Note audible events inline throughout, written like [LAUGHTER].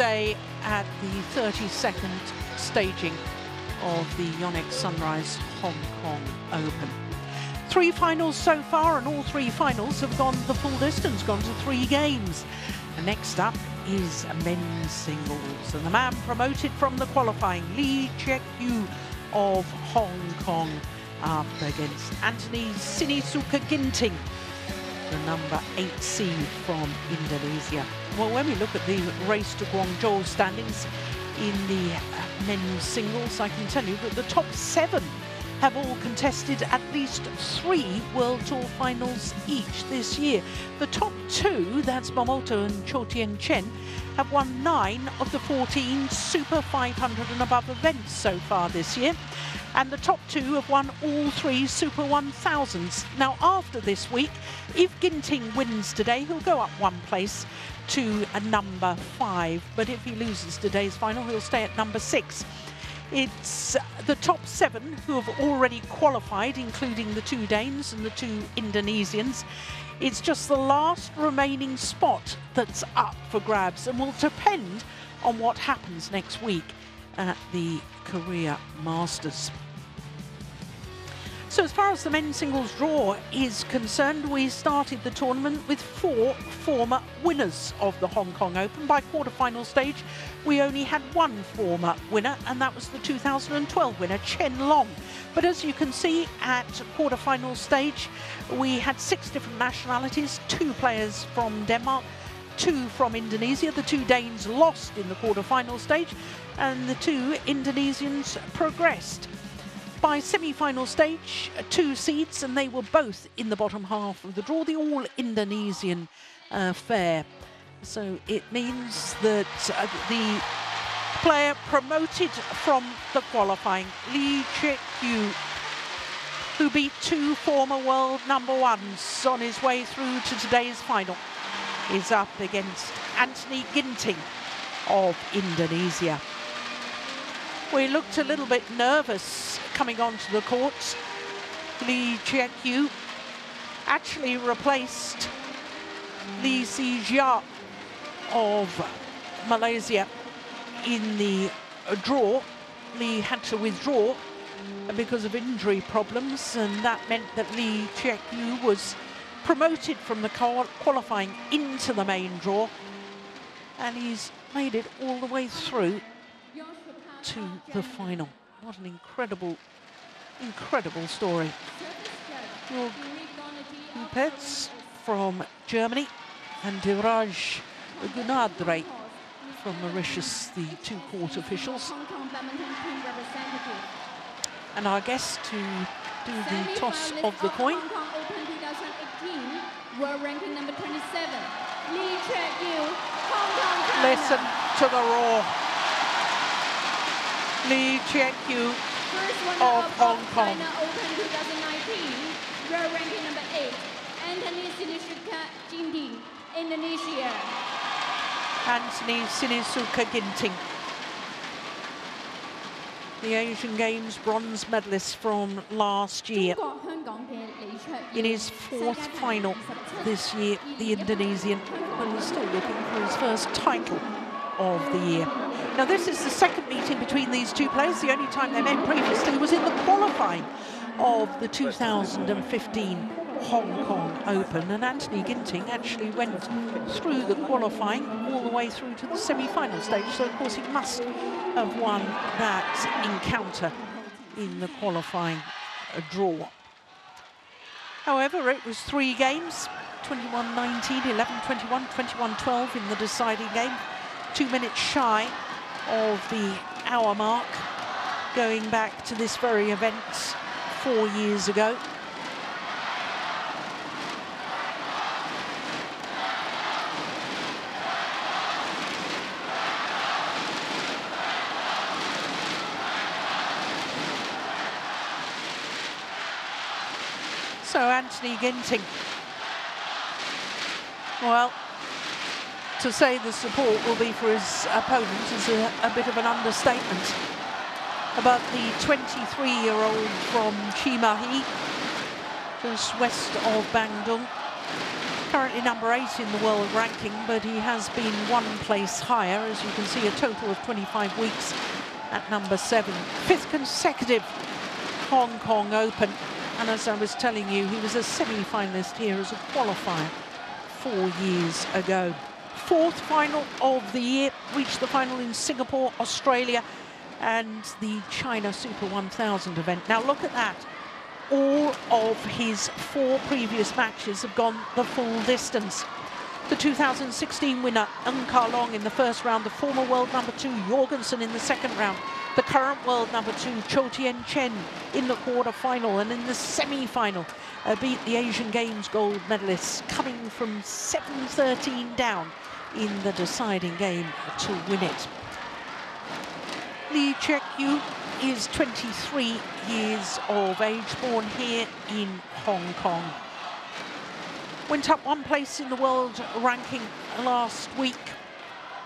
day at the 32nd staging of the Yonex Sunrise Hong Kong Open. Three finals so far, and all three finals have gone the full distance, gone to three games. And next up is men's singles, and the man promoted from the qualifying, Lee Cheuk Yiu of Hong Kong, up against Anthony Sinisuka Ginting, the number eight seed from Indonesia. Well, when we look at the race to Guangzhou standings in the men's singles, I can tell you that the top seven have all contested at least three World Tour finals each this year. The top two, that's Momota and Chou Tien Chen, have won nine of the 14 Super 500 and above events so far this year. And the top two have won all three Super 1000s. Now, after this week, if Ginting wins today, he'll go up one place to a number five. But if he loses today's final, he'll stay at number six. It's uh, the top seven who have already qualified, including the two Danes and the two Indonesians. It's just the last remaining spot that's up for grabs and will depend on what happens next week at the Korea Masters. So as far as the men's singles draw is concerned, we started the tournament with four former winners of the Hong Kong Open. By quarter-final stage, we only had one former winner, and that was the 2012 winner, Chen Long. But as you can see, at quarter-final stage, we had six different nationalities, two players from Denmark, two from Indonesia. The two Danes lost in the quarter-final stage, and the two Indonesians progressed by semi-final stage, two seeds, and they were both in the bottom half of the draw, the all-Indonesian uh, fair. So it means that uh, the player promoted from the qualifying, Lee Cheuk Yiu, who beat two former world number ones on his way through to today's final, is up against Anthony Ginting of Indonesia. We looked a little bit nervous coming onto the. Lee Cheuk Yiu actually replaced Lee Zii Jia of Malaysia in the draw. Lee had to withdraw because of injury problems and that meant that Cheuk Yiu was promoted from the qualifying into the main draw and he's made it all the way through to the final. What an incredible, incredible story. Hupetz from Germany and Diraj Gunadre from Mauritius, the two court officials. And our guest to do the toss of the coin. World ranking number 27, Lee Cheuk Yiu, Listen to the roar. Lee Cheuk Yiu of Hong Kong. China Open 2019, world ranking number 8, Anthony Sinisuka Ginting, Indonesia. Anthony Sinisuka Ginting. The Asian Games bronze medalist from last year. In his fourth final this year, the Indonesian, but he's still looking for his first title of the year. Now this is the second meeting between these two players. The only time they met previously was in the qualifying of the 2015 Hong Kong Open and Anthony Ginting actually went through the qualifying all the way through to the semi-final stage so of course he must have won that encounter in the qualifying draw. However, it was three games, 21-19, 11-21, 21-12 in the deciding game two minutes shy of the hour mark going back to this very event four years ago. So Anthony Ginting, well, to say the support will be for his opponent is a, a bit of an understatement. About the 23-year-old from Cimahi, just west of Bandung, currently number eight in the world ranking, but he has been one place higher, as you can see, a total of 25 weeks at number seven. Fifth consecutive Hong Kong Open. And as I was telling you, he was a semi-finalist here as a qualifier four years ago. Fourth final of the year, reached the final in Singapore, Australia, and the China Super 1000 event. Now look at that all of his four previous matches have gone the full distance. The 2016 winner, Ng Ka Long, in the first round, the former world number two, Jorgensen, in the second round, the current world number two, Chou Tien Chen, in the quarter-final, and in the semi-final, uh, beat the Asian Games gold medalists, coming from 7-13 down in the deciding game to win it. Lee Cheuk Yiu is 23 years of age, born here in Hong Kong. Went up one place in the world ranking last week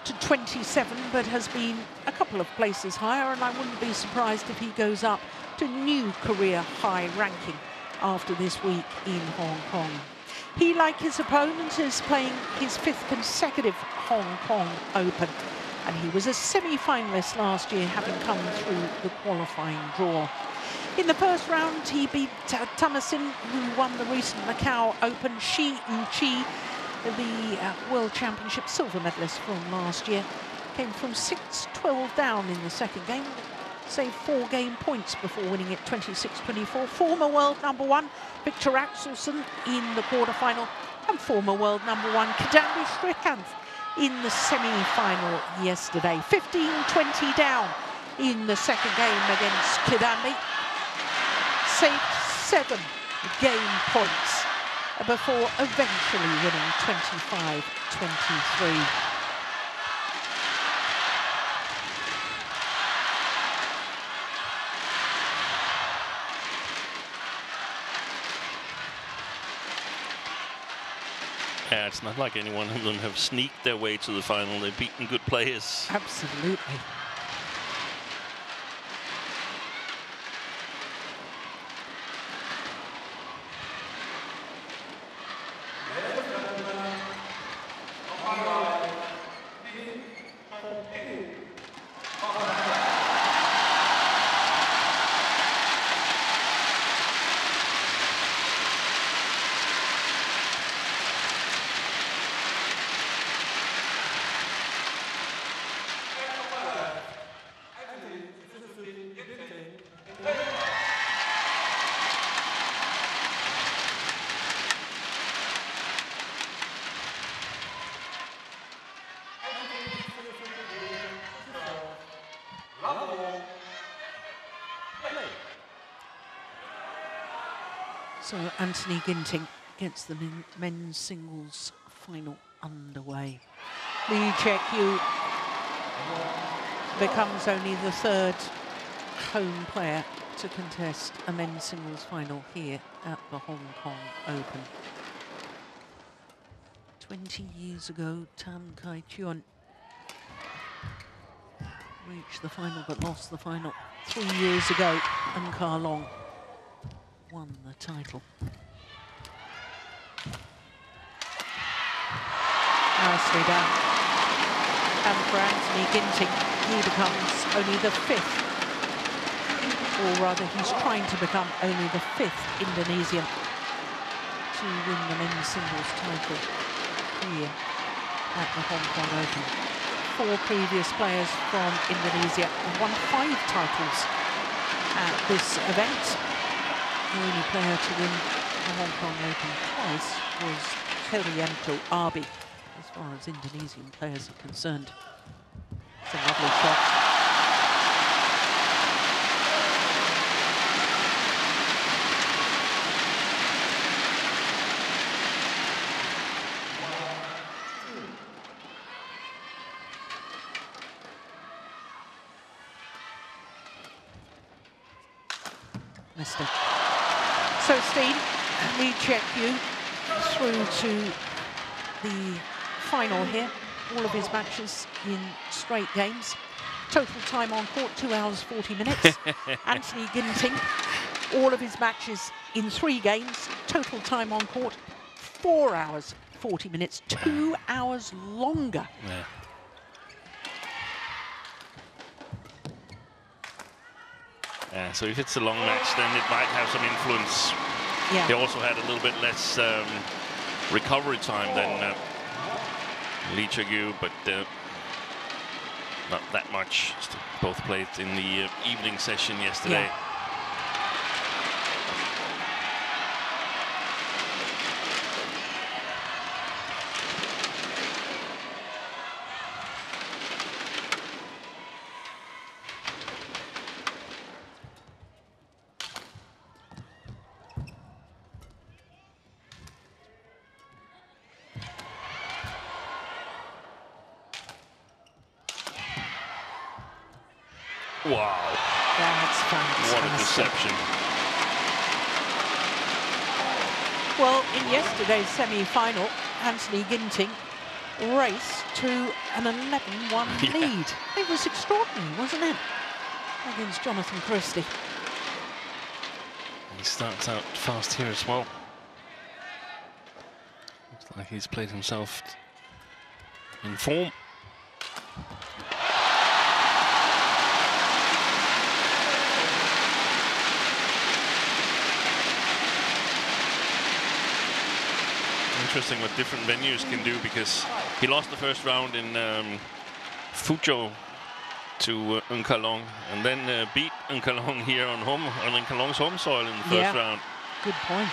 to 27, but has been a couple of places higher, and I wouldn't be surprised if he goes up to new career high ranking after this week in Hong Kong. He, like his opponent, is playing his fifth consecutive Hong Kong Open and he was a semi-finalist last year, having come through the qualifying draw. In the first round, he beat uh, Thomasin, who won the recent Macau Open. Shi Yu Qi, the uh, World Championship silver medalist from last year, came from 6-12 down in the second game, saved four game points before winning it 26-24. Former world number one, Viktor Axelsen in the quarterfinal, and former world number one, Kidambi Srikanth in the semi-final yesterday. 15-20 down in the second game against Kidambi. Saved seven game points before eventually winning 25-23. It's not like any one of them have sneaked their way to the final. They've beaten good players. Absolutely. So Anthony Ginting gets the men's singles final underway. Lee Cheuk Yiu becomes only the third home player to contest a men's singles final here at the Hong Kong Open. 20 years ago, Tan Kai Chuan reached the final but lost the final. Three years ago, Ng Ka Long won the title. And for Anthony Ginting, he becomes only the fifth, or rather he's trying to become only the fifth Indonesian to win the men's singles title here at the Hong Kong Open. Four previous players from Indonesia won five titles at this event. The only player to win the Hong Kong Open twice was Hariyanto Arbi, as far as Indonesian players are concerned. It's a lovely shot. So Steen, Lee Cheuk Yiu through to the final here. All of his matches in straight games. Total time on court, two hours, 40 minutes. [LAUGHS] Anthony Ginting, all of his matches in three games. Total time on court, four hours, 40 minutes, two hours longer. Yeah. Yeah, so if it's a long match, then it might have some influence. Yeah. He also had a little bit less um, recovery time than uh, Lee Cheuk Yiu, but uh, not that much. Both played in the uh, evening session yesterday. Yeah. Wow, That's fantastic. what a deception. Well, in yesterday's semi-final, Anthony Ginting raced to an 11-1 [LAUGHS] Yeah. lead. It was extraordinary, wasn't it? Against Jonathan Christie. He starts out fast here as well. Looks like he's played himself in form. Interesting what different venues can do because he lost the first round in um, Fuzhou to uh, Ng Ka Long and then uh, beat Ng Ka Long [LAUGHS] here on home on Ng Ka Long's home soil in the first Yeah. round. Good point.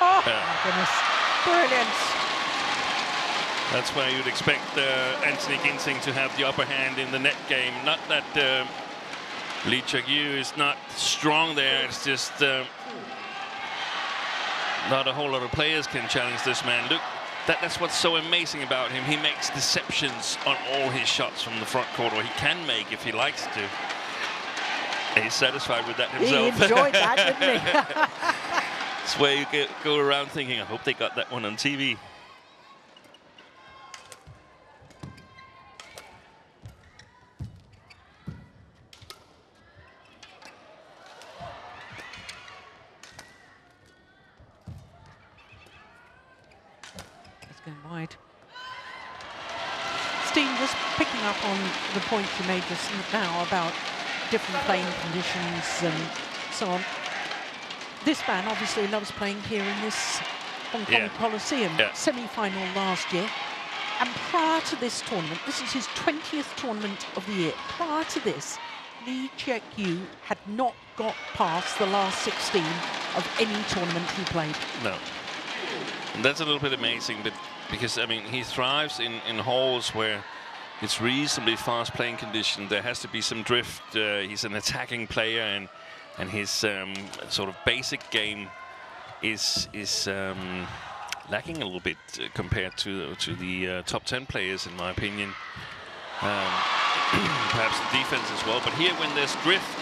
Oh, Yeah. my goodness. Brilliant. That's where you'd expect uh, Anthony Ginting to have the upper hand in the net game. Not that uh, Lee Cheuk Yiu is not strong there. It's just uh, not a whole lot of players can challenge this man. Look, that, that's what's so amazing about him. He makes deceptions on all his shots from the front court, or he can make if he likes to. He's satisfied with that himself. He enjoyed that, didn't he? [LAUGHS] [LAUGHS] Where you get, go around thinking, I hope they got that one on TV. It's going wide. Steen, just picking up on the point you made just now about different playing conditions and so on. This man obviously loves playing here in this Hong Kong Yeah. Coliseum Yeah. semi-final last year. And prior to this tournament, this is his 20th tournament of the year. Prior to this, Lee Cheuk Yiu had not got past the last 16 of any tournament he played. No. That's a little bit amazing, but because I mean he thrives in in halls where it's reasonably fast playing condition. There has to be some drift. Uh, he's an attacking player, and and his um, sort of basic game is is um, lacking a little bit uh, compared to to the uh, top 10 players, in my opinion. Um, [CLEARS THROAT] perhaps the defense as well. But here, when there's drift,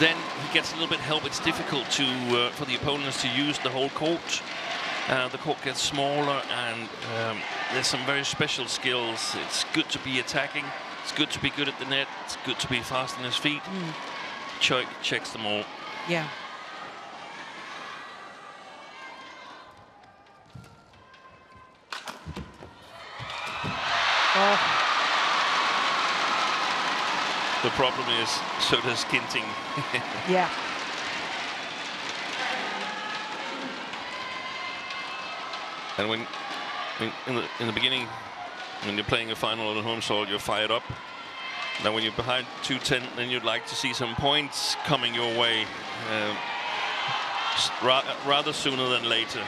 then he gets a little bit help. It's difficult to uh, for the opponents to use the whole court. Uh, the court gets smaller, and um, there's some very special skills. It's good to be attacking. It's good to be good at the net. It's good to be fast on his feet. Cheuk checks them all. Yeah. Oh, The problem is, so does Ginting. [LAUGHS] yeah. And when in, in, the, in the beginning, when you're playing a final on home soil, you're fired up. Now when you're behind 210, then you'd like to see some points coming your way, uh, s- ra rather sooner than later.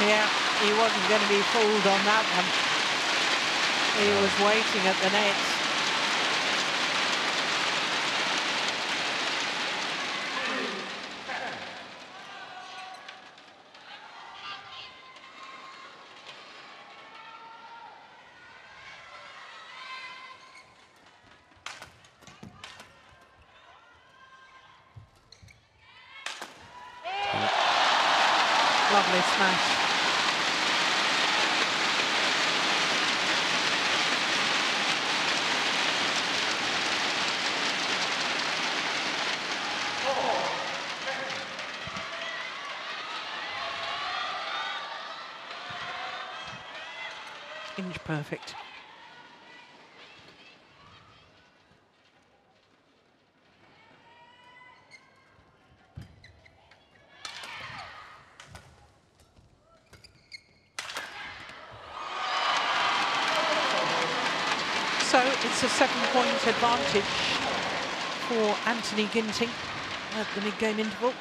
Yeah, he wasn't going to be fooled on that one. He was waiting at the net. Lovely smash. Inch perfect. So it's a seven-point advantage for Anthony Ginting at the mid-game interval.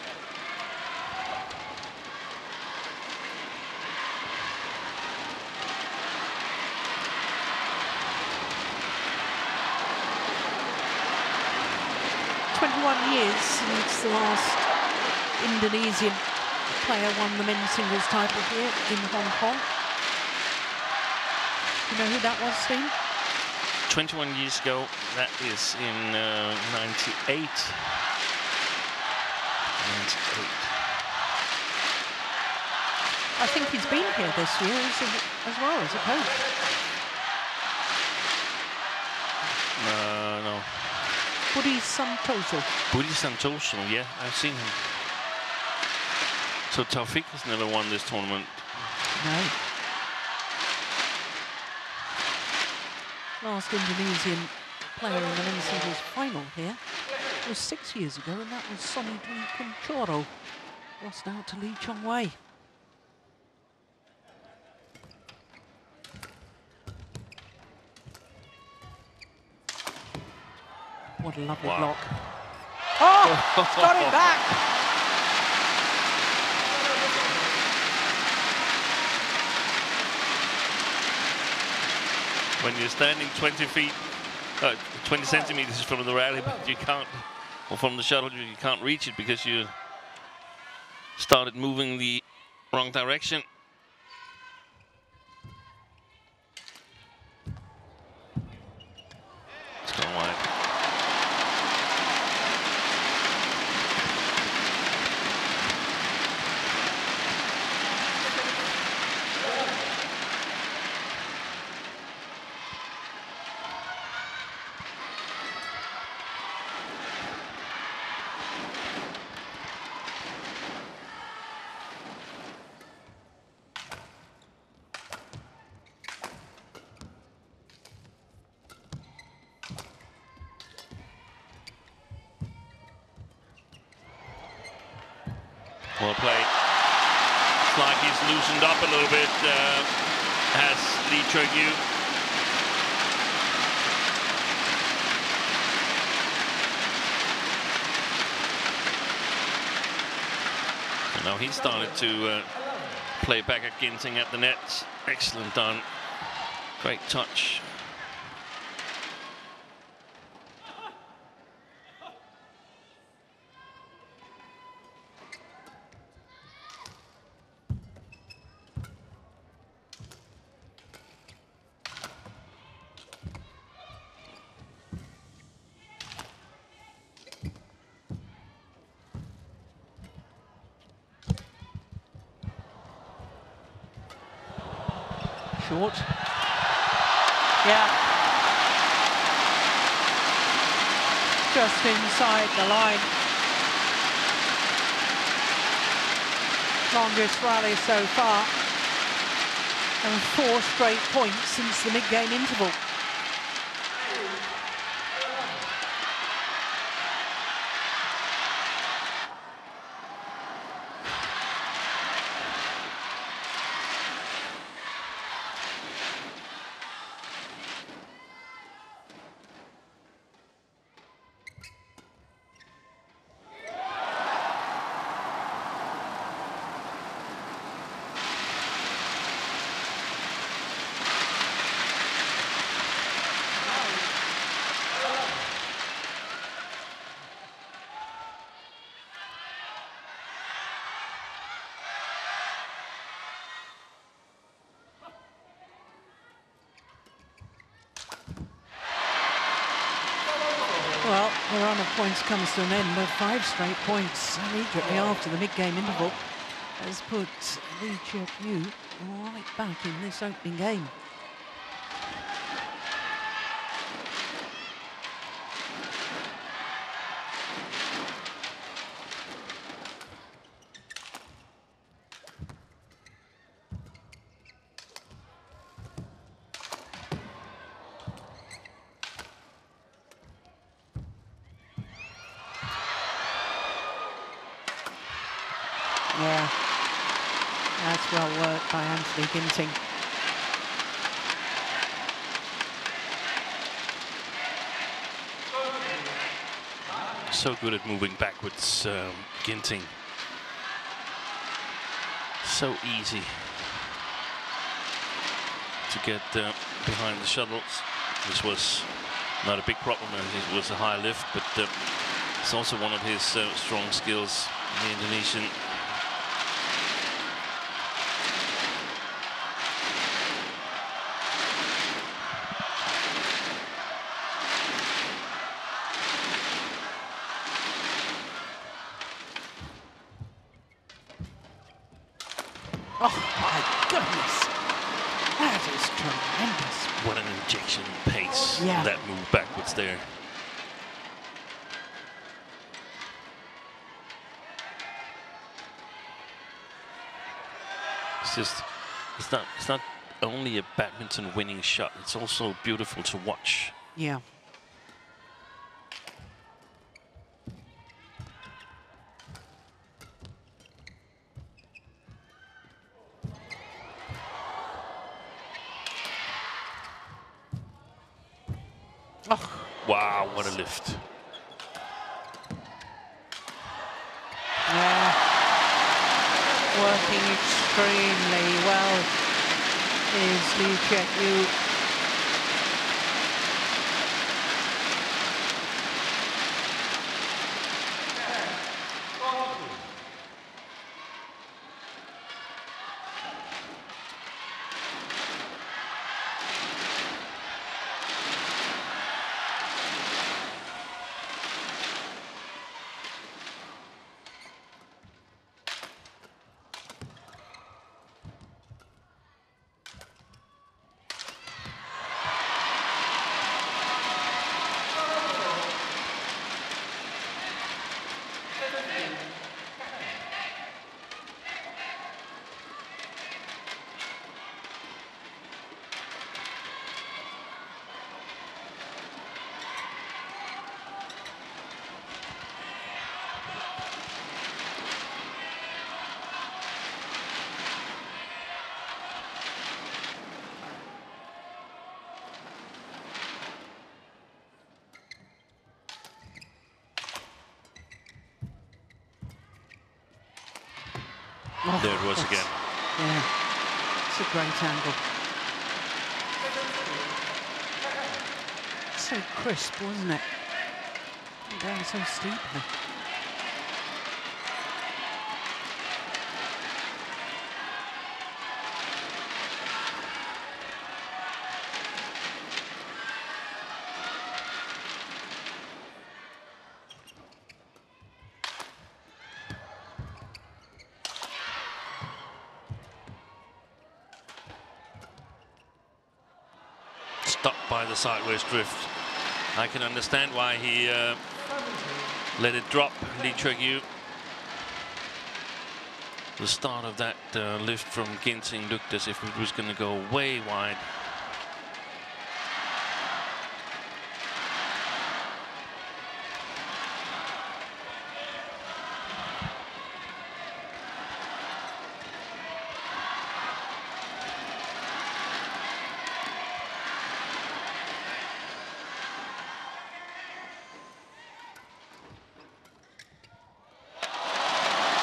Twenty-one years since the last Indonesian player won the men's singles title here in Hong Kong. You know who that was, Steve? 21 years ago, that is in uh, 98. 98. I think he's been here this year as well as a coach. Uh, no. Budi Santoso. Budi Santoso, yeah, I've seen him. So Taufik has never won this tournament. No. Last Indonesian player in the men's singles final here was six years ago, and that was Sony Dwi Kuncoro. Lost out to Lee Chong Wei. A lovely Wow. block. Oh, got it back. When you're standing 20 feet, uh, 20 centimeters from the rally, but you can't, or from the shuttle, you can't reach it because you started moving the wrong direction. It's gone wide. Well played. It's like he's loosened up a little bit, uh, has Lee Cheuk Yiu. So now he started to uh, play back at Ginting at the net. Excellent done. Great touch. Short. Yeah. Just inside the line. Longest rally so far. And four straight points since the mid-game interval. Run of points comes to an end, but five straight points immediately oh. after the mid-game interval has put Lee Cheuk Yiu right back in this opening game. Yeah, that's well worked by Ginting. So good at moving backwards, um, Ginting. So easy to get uh, behind the shuttles. This was not a big problem. And it was a high lift, but uh, it's also one of his uh, strong skills. The Indonesian Oh my goodness, that is tremendous. What an injection pace Yeah. that move backwards there. It's just, it's not, it's not only a badminton winning shot, it's also beautiful to watch. Yeah. Oh, Wow, what a lift. yeah. Working extremely well is Lee Cheuk Yiu. Oh, There it was again. Yeah, it's a great angle. So crisp, wasn't it? Down so steeply. Sideways drift. I can understand why he uh, let it drop, Lee Cheuk Yiu. The start of that uh, lift from Ginting looked as if it was going to go way wide.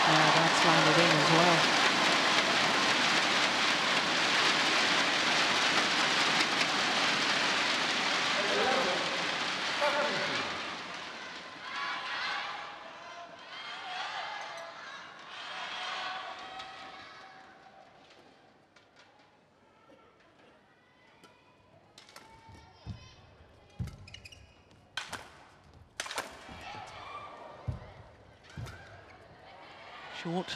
Yeah, that's landed in as well. short.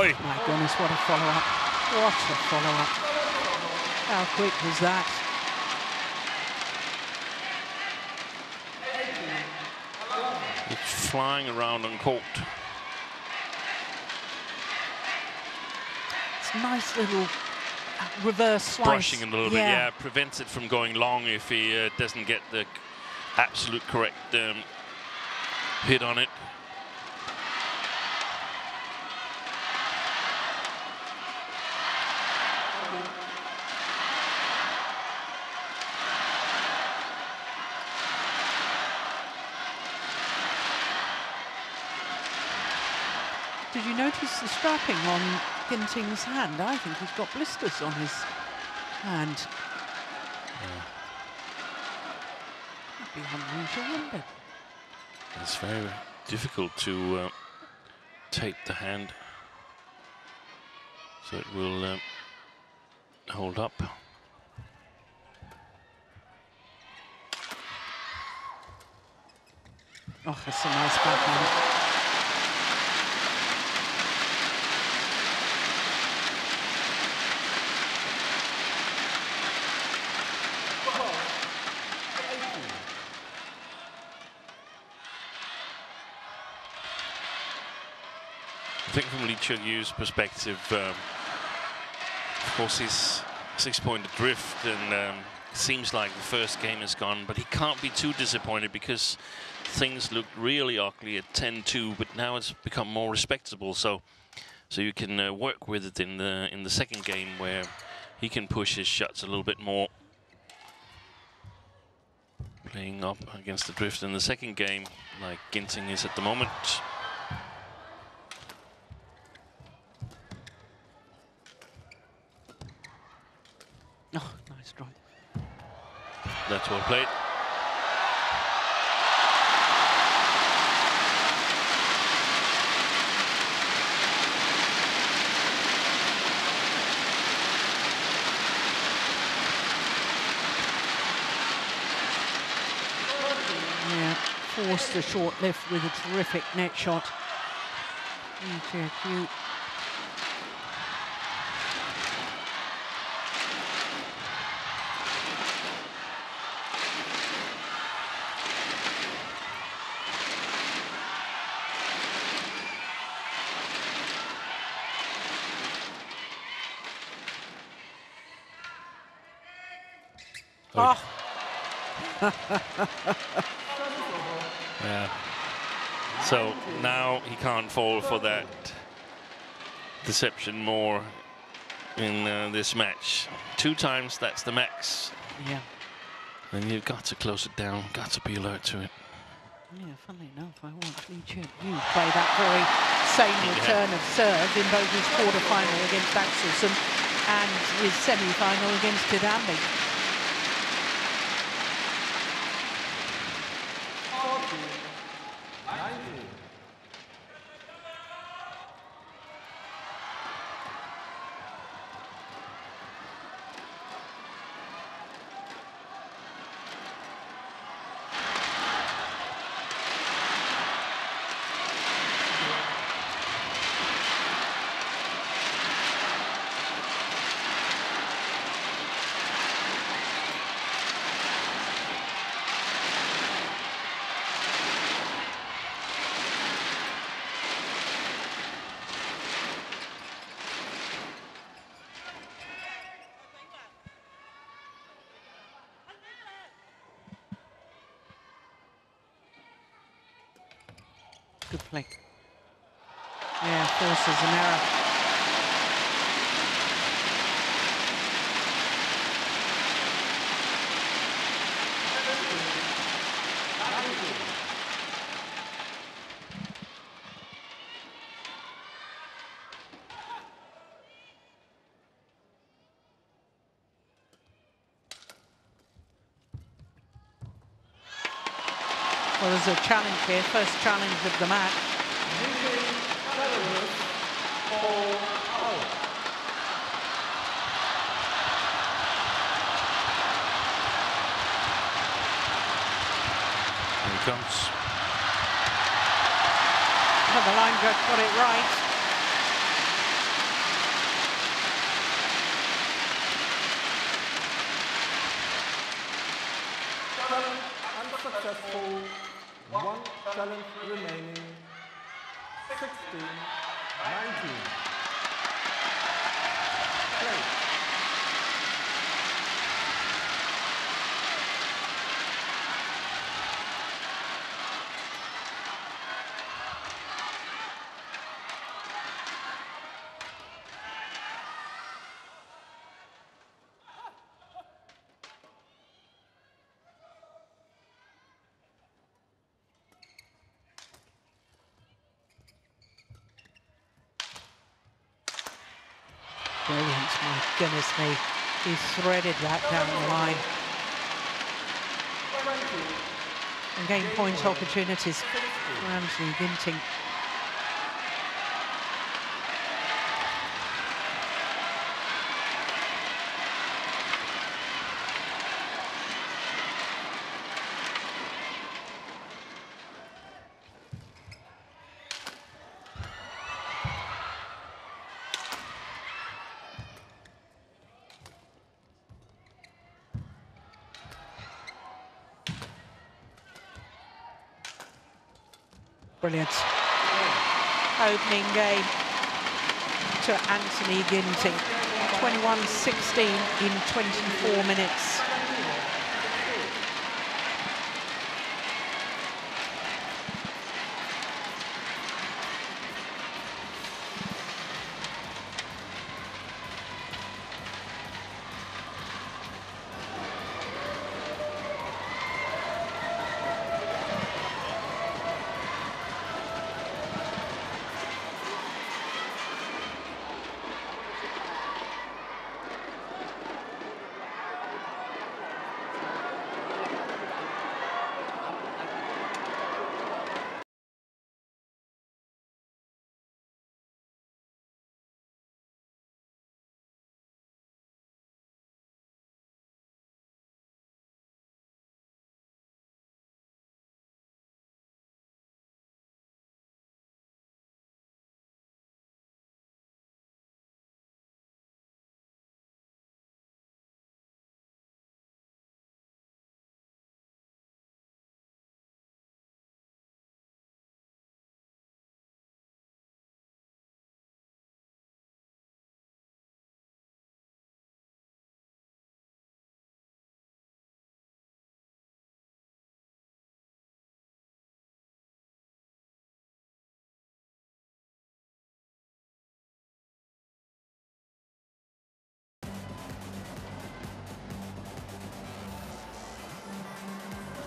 Oh my goodness, what a follow-up. What a follow-up. How quick was that? It's flying around on court. It's a nice little uh, reverse slice. Brushing a little bit, yeah, prevents it from going long if he uh, doesn't get the absolute correct um, hit on it. Did you on Ginting's hand? I think he's got blisters on his hand. Yeah. That'd be unusual, wouldn't it? It's very difficult to uh, tape the hand so it will uh, hold up. Oh, that's a nice backhand. Yiu's perspective, um, of course, he's six-point drift and um, seems like the first game is gone, but he can't be too disappointed because things looked really ugly at 10-2, but now it's become more respectable. So, so you can uh, work with it in the in the second game where he can push his shots a little bit more. Playing up against the drift in the second game, like Ginting is at the moment. That's well. Yeah, forced the short lift with a terrific net shot. cute. Oh. yeah. So now he can't fall for that deception more in uh, this match. Two times, that's the max. Yeah. And you've got to close it down, got to be alert to it. Yeah, funnily enough, I watched Lee Cheuk Yiu play that very same return yeah. of serve in both his quarter-final against Axelsen and his semi-final against Kidambi. Good play. Yeah, forces an error. A challenge here, first challenge of the match. Here he comes. Oh, the line judge got it right. Challenge unsuccessful. One challenge remaining. 16, 19. Play. Goodness me. He threaded that down the line. And game point opportunities Anthony Ginting. Brilliant. Opening game to Anthony Ginting. 21-16 in 24 minutes.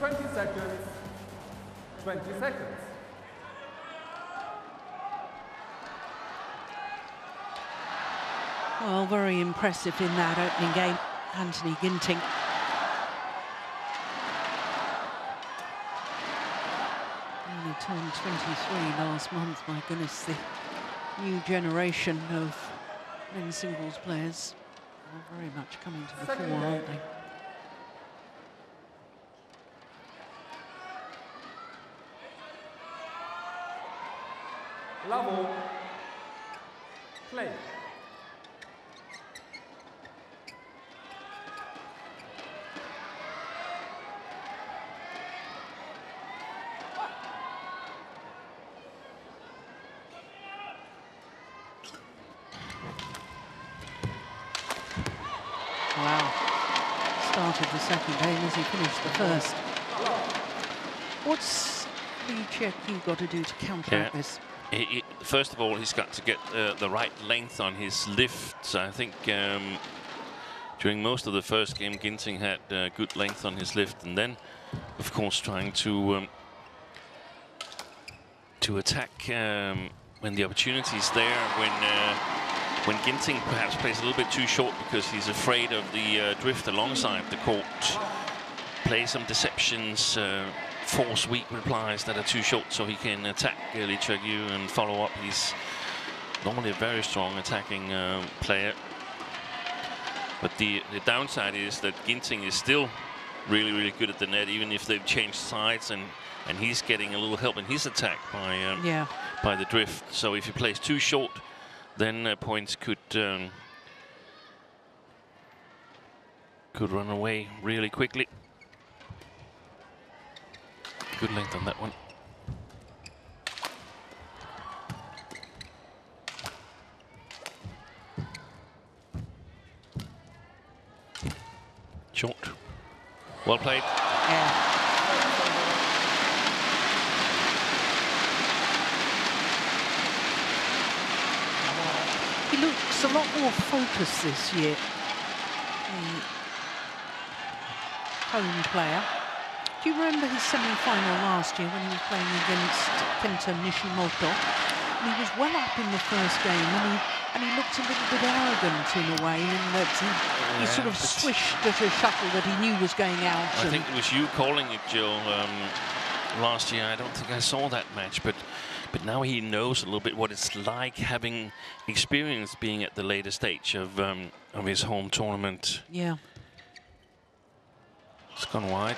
Twenty seconds. Twenty seconds. Well, very impressive in that opening game, Anthony Ginting. Only turned 23 last month, my goodness, the new generation of men's singles players are very much coming to the Second fore, aren't they? Level. Play. Wow. Started the second game as he finished the first. What's Lee Cheuk got to do to counteract Yeah. this? He, he- first of all, he's got to get uh, the right length on his lift. I think um, during most of the first game, Ginting had uh, good length on his lift, and then, of course, trying to um, to attack um, when the opportunity is there. When uh, when Ginting perhaps plays a little bit too short because he's afraid of the uh, drift alongside the court. Play some deceptions. Uh, force weak replies that are too short so he can attack uh, Lee Cheuk Yiu and follow up. He's normally a very strong attacking um, player. But the, the downside is that Ginting is still really, really good at the net, even if they've changed sides, and and he's getting a little help in his attack by um, Yeah. by the drift. So if he plays too short, then uh, points could um, could run away really quickly. Good length on that one. Short. Well played. Yeah. He looks a lot more focused this year. The home player. Do you remember his semi-final last year when he was playing against Kenta Nishimoto? And he was well up in the first game, and he and he looked a little bit arrogant in a way, in that he, he sort of swished at a shuttle that he knew was going out. I think it was you calling it, Joe, um, last year. I don't think I saw that match, but but now he knows a little bit what it's like having experience being at the later stage of um, of his home tournament. yeah. It's gone wide.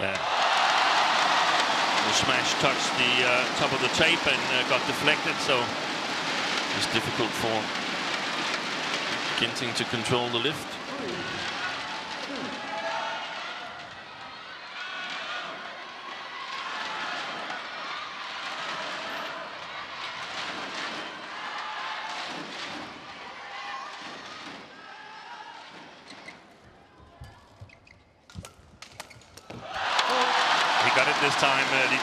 Yeah. The smash touched the uh, top of the tape and uh, got deflected, so it's difficult for Ginting to control the lift. He got it this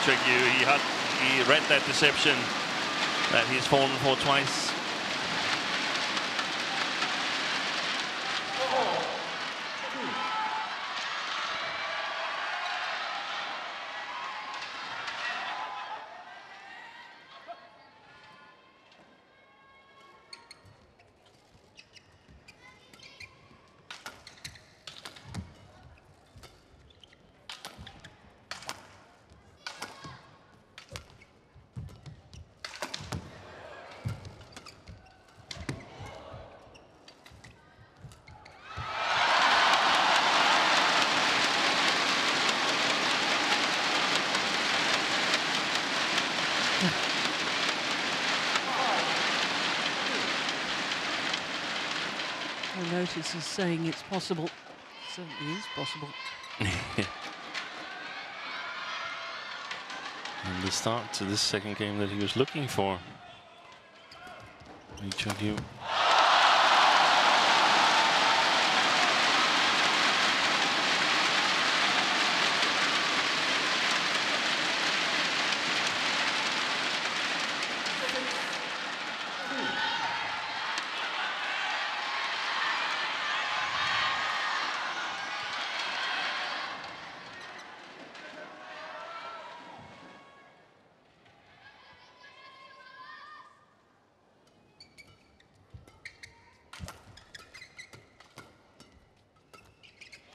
Dietrich. He he read that deception that he's fallen for twice. I notice he's saying it's possible. Certainly is possible. [LAUGHS] And the start to this second game that he was looking for. Richard Yu.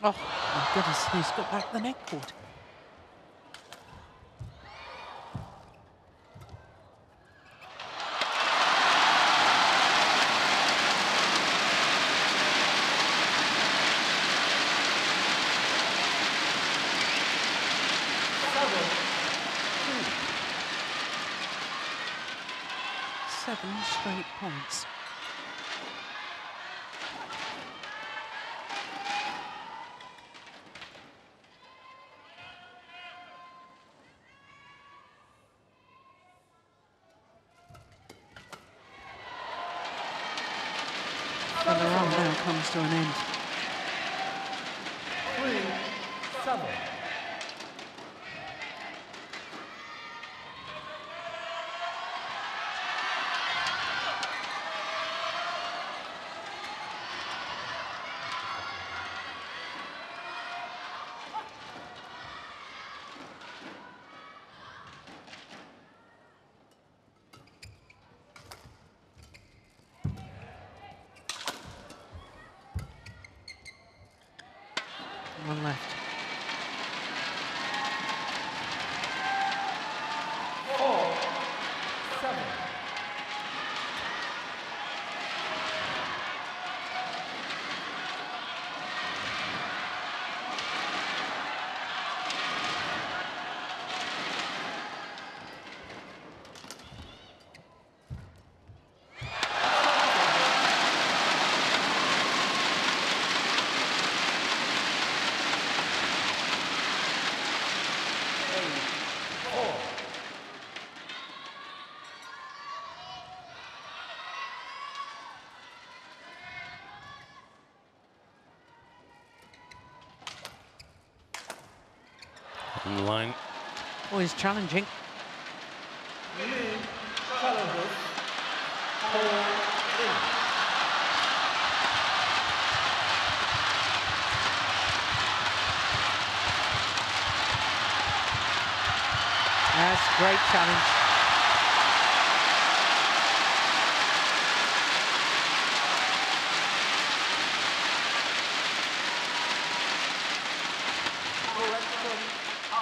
Oh, my goodness, he's got back the net cord. Seven straight points. So the run now comes to an end. On the line. Oh, Always challenging. Four. In. That's great challenge.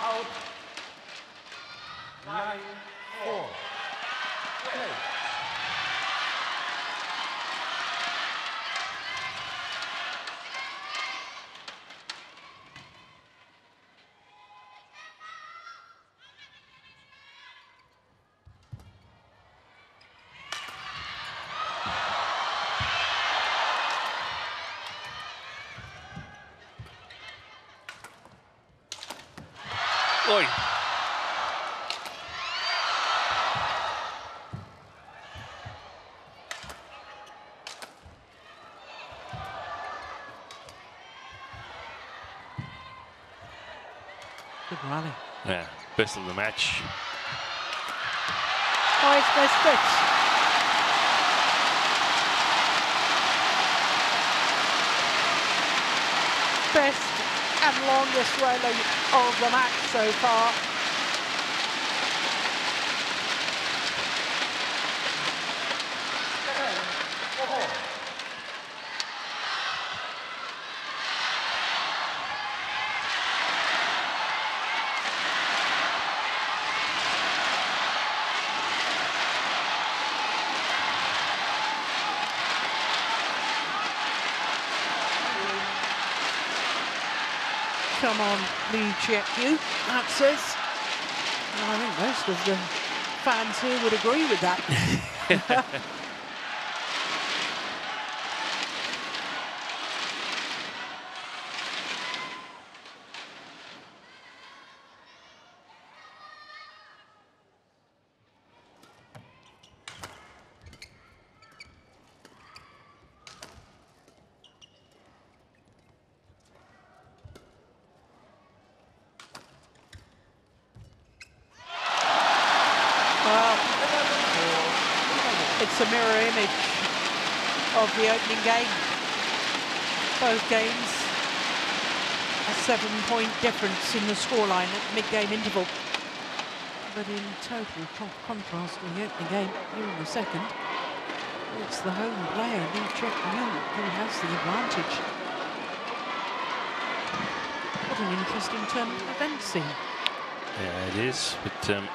Out. Nine. Four. Play. Oi. Good rally. Yeah, best of the match. It's best bits. Best and longest rally of the match so far. Ten. Four. On, Cheuk Yiu, says. And I think most of the fans here would agree with that. [LAUGHS] Well, it's a mirror image game. Both games, a seven-point difference in the scoreline at mid-game interval. But in total con- contrast to the opening game, here in the second, it's the home player, Cheuk Yiu, who has the advantage. What an interesting turn of events. Yeah, it is. But um,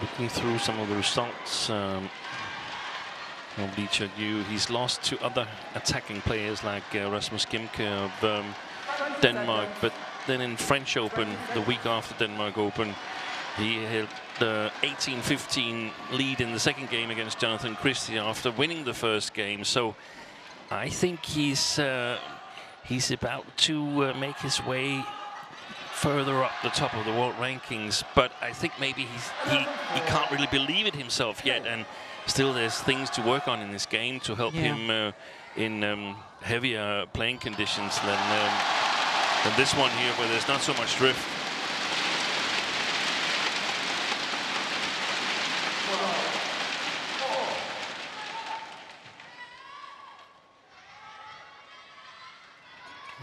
looking through some of the results um, of Lee Cheuk Yiu, he's lost to other attacking players like uh, Rasmus Gemke of um, Denmark. But then in French Open, the week after Denmark Open, he held the 18-15 lead in the second game against Jonathan Christie after winning the first game. So I think he's uh, he's about to uh, make his way further up the top of the world rankings, but I think maybe he he can't really believe it himself yet, and still there's things to work on in this game to help Yeah. him uh, in um, heavier playing conditions than um, than this one here, where there's not so much drift.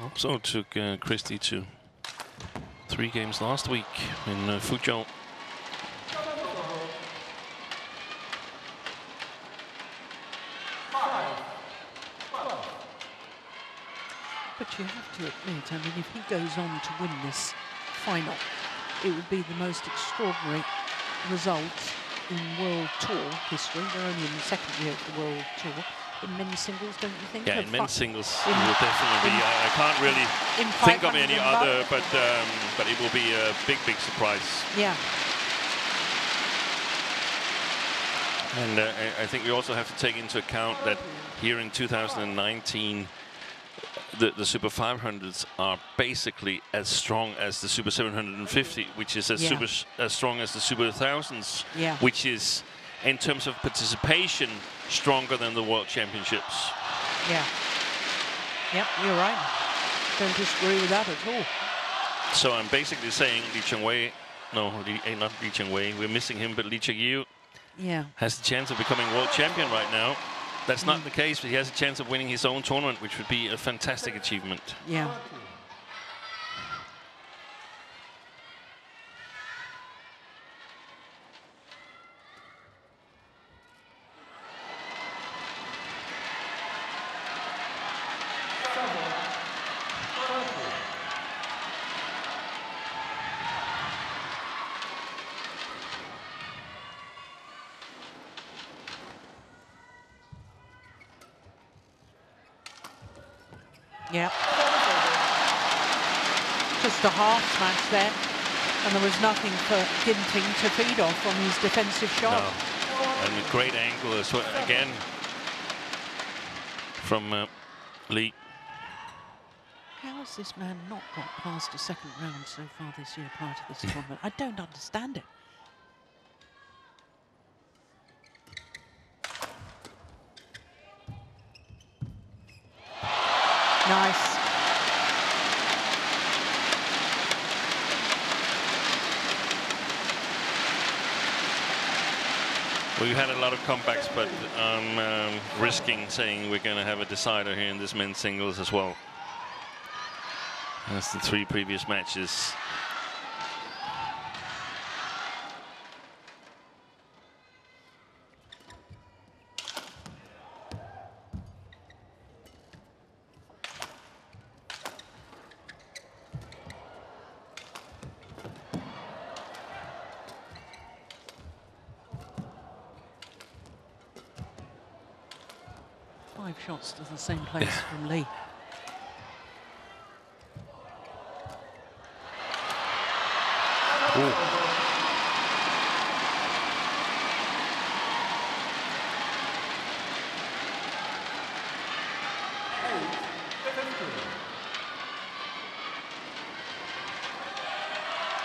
Also took uh, Christie to three games last week in uh, Fuzhou. You have to admit, I mean, if he goes on to win this final, it would be the most extraordinary result in World Tour history. They're only in the second year of the World Tour. In men's singles, don't you think? Yeah, in men's singles, in- will definitely be. I, I can't really think of any other, but um, but it will be a big, big surprise. Yeah, And uh, I- I think we also have to take into account that here in 2019, the, the Super 500s are basically as strong as the Super 750, which is as Yeah. super as strong as the Super 1000s, Yeah. which is in terms of participation stronger than the World Championships. yeah. Yep, you're right. Don't disagree with that at all. So I'm basically saying Lee Chong Wei, no, Li, eh, not Lee Chong Wei, we're missing him, but Lee Cheuk Yiu Yeah, has the chance of becoming world champion right now. That's not the case, but he has a chance of winning his own tournament, which would be a fantastic achievement. yeah. Just a half smash there. And there was nothing for Ginting to feed off on his defensive shot. No. And a great angle as well, again from uh, Lee. How has this man not got past a second round so far this year prior to this tournament? I don't understand it. Nice. We've had a lot of comebacks, but I'm um, risking saying we're going to have a decider here in this men's singles as well. That's the three previous matches. Same place from Lee.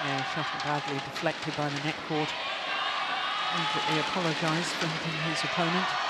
Yeah, shot badly deflected by the net cord. Immediately apologised for hitting his opponent.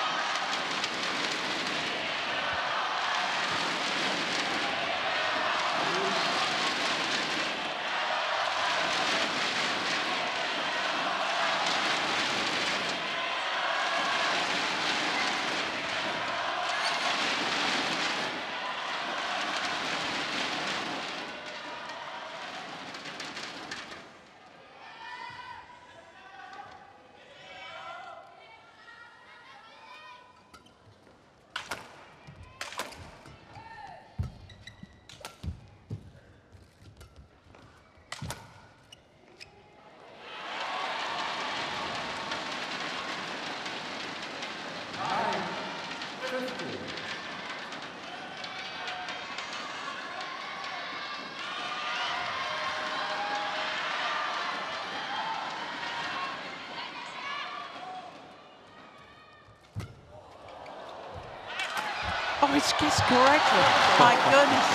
It's guessed correctly. My goodness.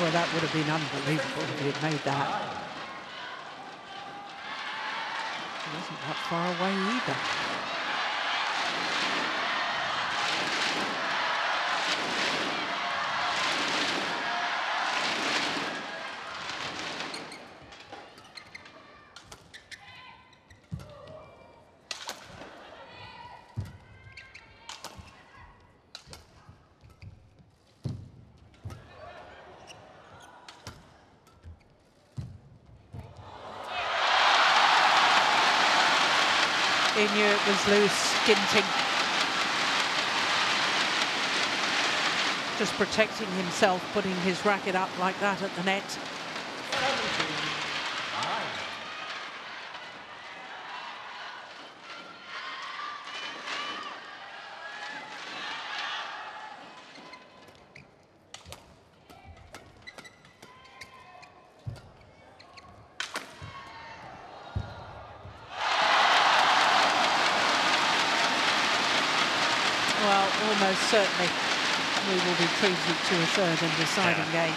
Well, that would have been unbelievable if he had made that. He wasn't that far away either. Loose. Ginting. Just protecting himself, putting his racket up like that at the net. Almost certainly we will be treated to a third and deciding Yeah. game.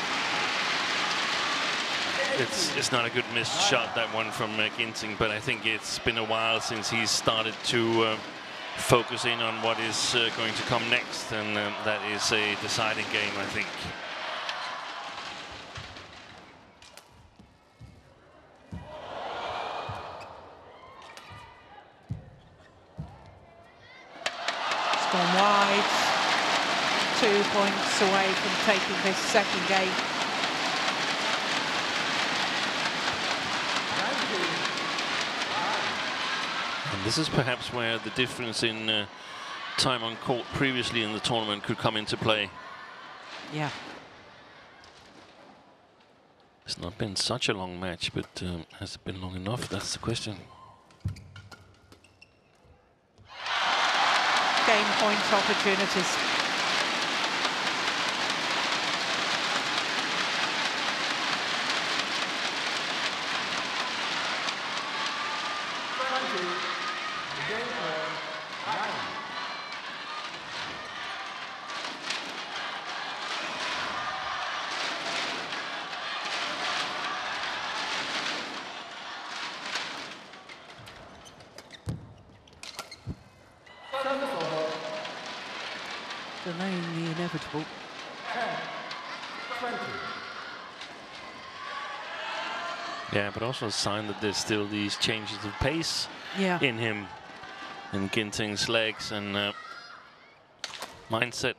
It's, it's not a good missed shot, that one from uh, Ginting, but I think it's been a while since he's started to uh, focus in on what is uh, going to come next, and um, that is a deciding game, I think. From taking this second game. And this is perhaps where the difference in uh, time on court previously in the tournament could come into play. Yeah. It's not been such a long match, but um, has it been long enough? That's the question. Game point opportunities. Twenty. Game point. Nine. Service over. Delaying the inevitable. 10, 20. Yeah, but also a sign that there's still these changes of pace Yeah. in him, in Ginting's legs and uh, mindset.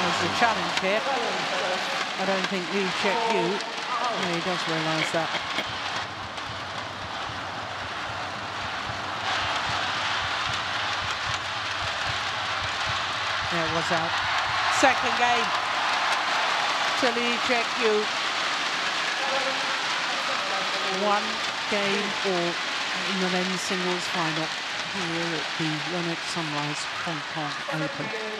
There's a challenge here. I don't think you check you. Yeah, he does realise that. There it was out. Second game. Lee Cheuk Yiu. One game all in the men's singles final here at the Yonex Sunrise Hong Kong Open.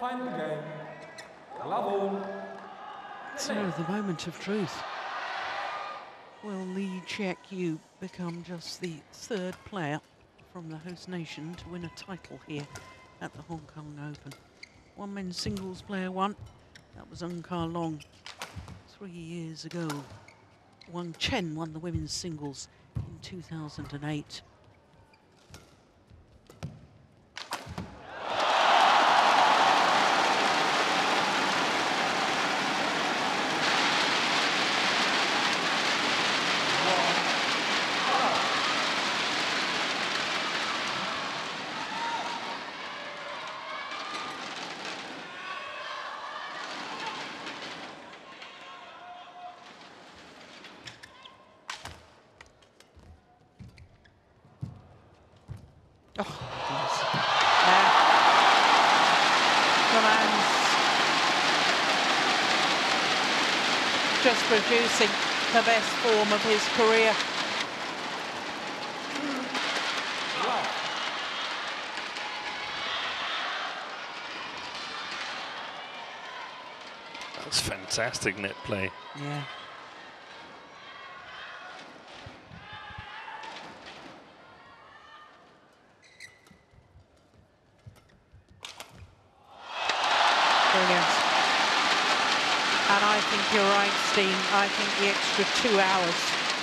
Final game. Love all. So, the moment of truth. Will Lee Cheuk Yiu become just the third player from the host nation to win a title here at the Hong Kong Open? One men's singles player won. That was Ng Ka Long three years ago. Wang Chen won the women's singles in 2008. Oh, goodness. Yeah. Commands. Just producing the best form of his career. That's fantastic net play. Yeah. Brilliant. And I think you're right, Steen. I think the extra two hours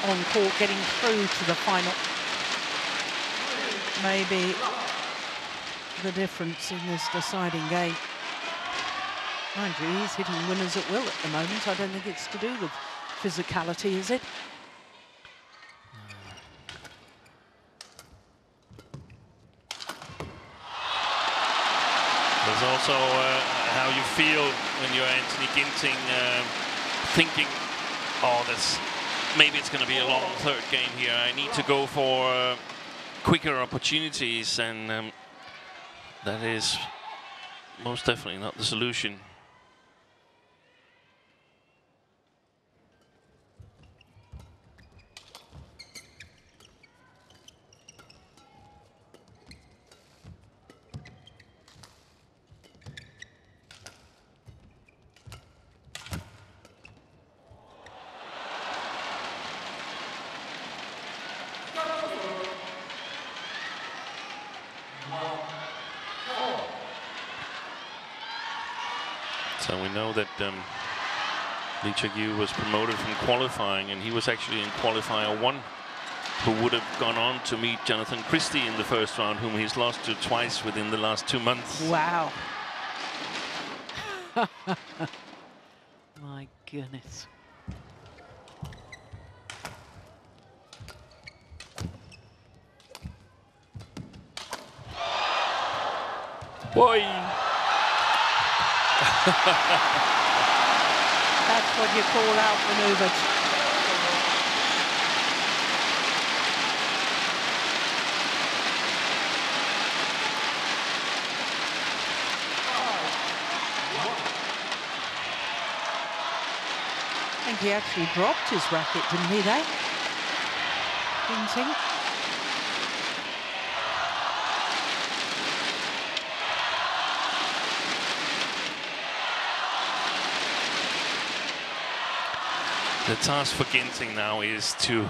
on court getting through to the final Maybe the difference in this deciding game. Mind you, he's hitting winners at will at the moment. I don't think it's to do with physicality, is it? There's also uh, how you feel when you're Anthony Ginting uh, thinking, oh, this maybe it's going to be a long third game here. I need to go for uh, quicker opportunities, and um, that is most definitely not the solution. So we know that um, Lee Cheuk Yiu was promoted from qualifying, and he was actually in qualifier one, who would have gone on to meet Jonathan Christie in the first round, whom he's lost to twice within the last two months. Wow. [LAUGHS] My goodness. Boy! That's what you call outmaneuvered. I think he actually dropped his racket, didn't he, Dave? Ginting? The task for Ginting now is to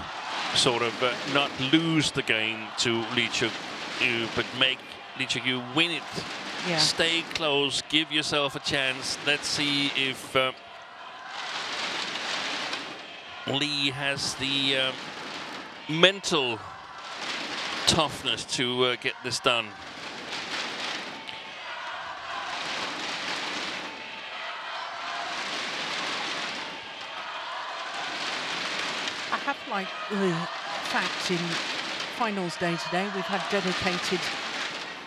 sort of uh, not lose the game to Lee Cheuk Yiu, but make Lee Cheuk Yiu win it. Yeah. Stay close, give yourself a chance. Let's see if uh, Lee has the uh, mental toughness to uh, get this done. I have liked the fact in finals day today we've had dedicated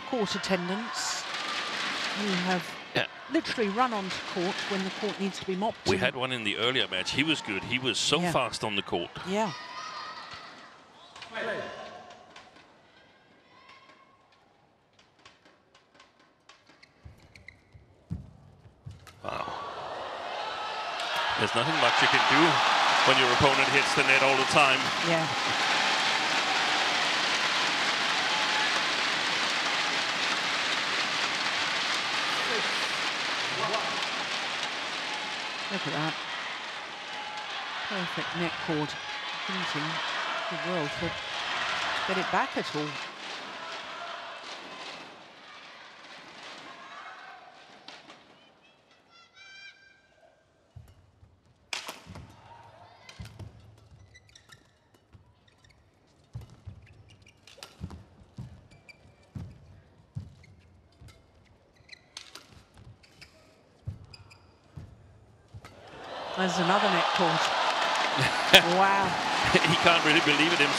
court attendance who have Yeah. literally run onto court when the court needs to be mopped. We had one in the earlier match. He was good. He was so Yeah. fast on the court. Yeah. Play. Wow. There's nothing much you can do when your opponent hits the net all the time. Yeah. Look at that. Perfect net cord. Beating the world to get it back at all.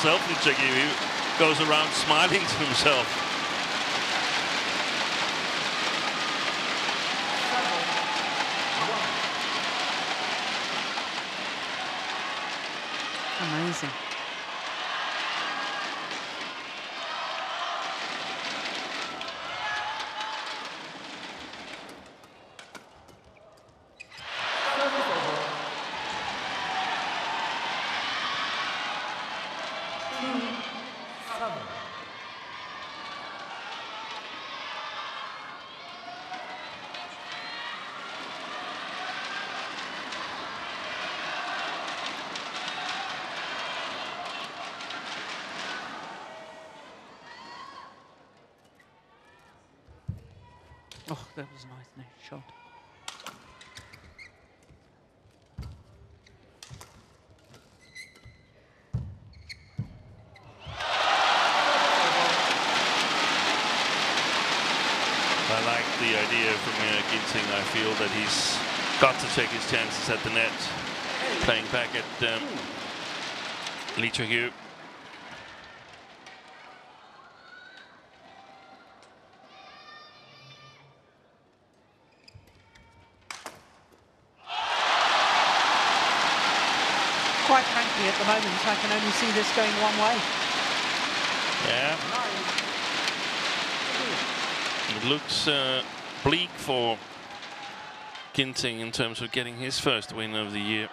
Himself, goes around smiling to himself. Amazing. Oh, that was a nice net shot. I like the idea from uh, Ginting. I feel that he's got to take his chances at the net, playing back at um, Lee. Quite frankly, at the moment, I can only see this going one way. Yeah. It looks uh, bleak for Ginting in terms of getting his first win of the year.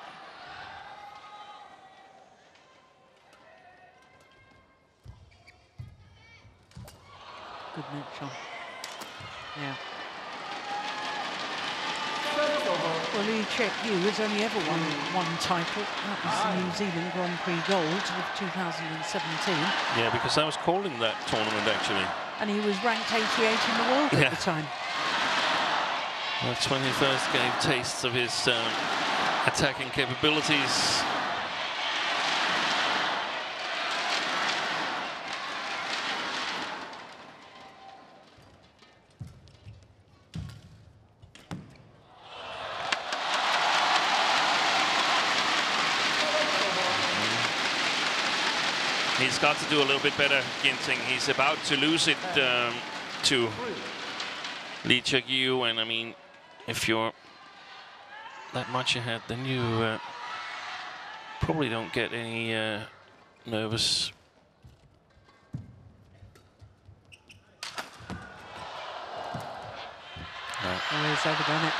Good net shot. Yeah. Well, Lee Cheuk Yiu has only ever won mm. one title. That was the New Zealand Grand Prix Gold of 2017. Yeah, because I was calling that tournament actually. And he was ranked 88 in the world Yeah. at the time. That's when he gave tastes of his um, attacking capabilities. He's got to do a little bit better, Ginting. He's about to lose it um, to Lee Cheuk Yiu, and I mean, if you're that much ahead, then you uh, probably don't get any uh, nervous. No. Oh, he's overdone it.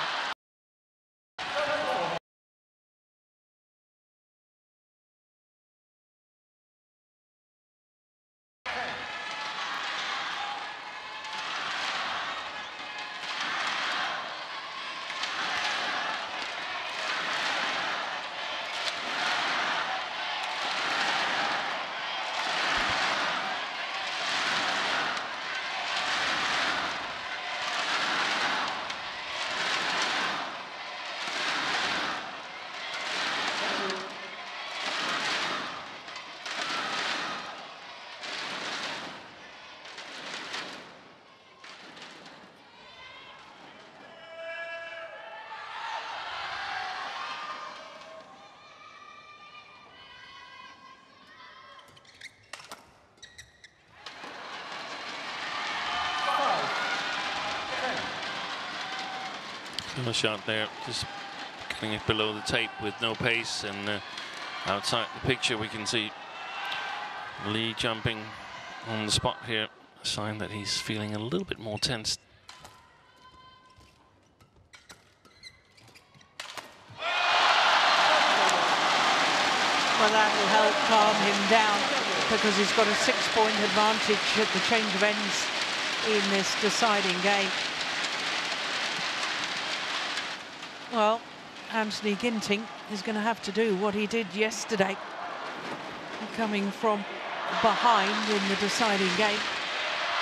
Little shot there, just getting it below the tape with no pace, and uh, outside the picture we can see Lee jumping on the spot here, a sign that he's feeling a little bit more tense. Well, that will help calm him down because he's got a six-point advantage at the change of ends in this deciding game. Well, Anthony Ginting is going to have to do what he did yesterday, coming from behind in the deciding game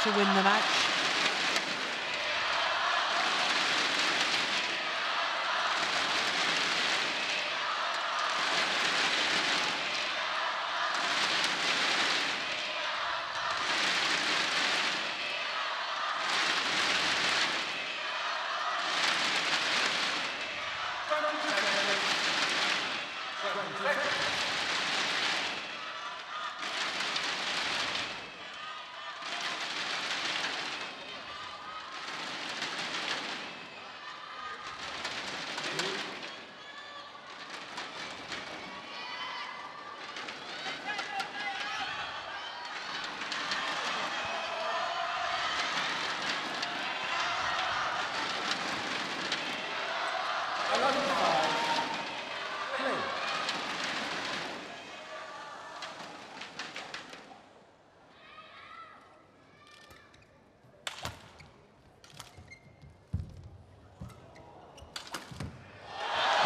to win the match.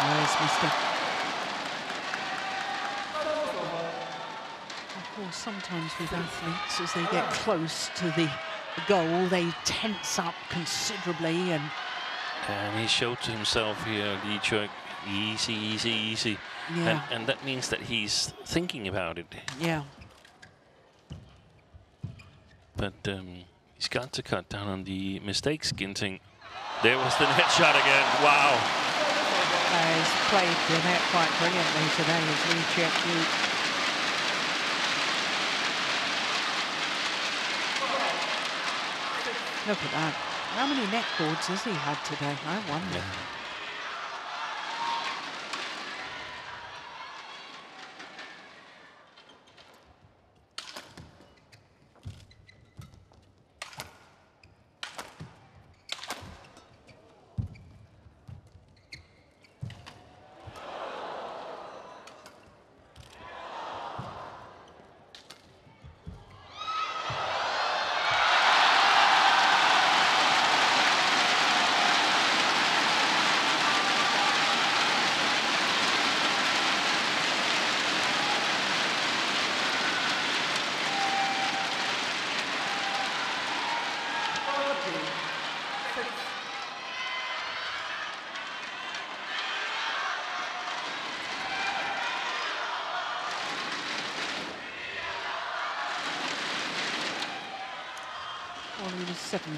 Nice mistake. Of course, sometimes with athletes, as they get close to the goal, they tense up considerably and And he showed to himself here, Lee Chuck, easy, easy, easy. Yeah. And, and that means that he's thinking about it. yeah. But um, he's got to cut down on the mistakes, Ginting. There was the net shot again. Wow. Uh, he's played the net quite brilliantly today as Lee Cheuk Yiu. Look at that. How many net cords has he had today? I wonder. Well,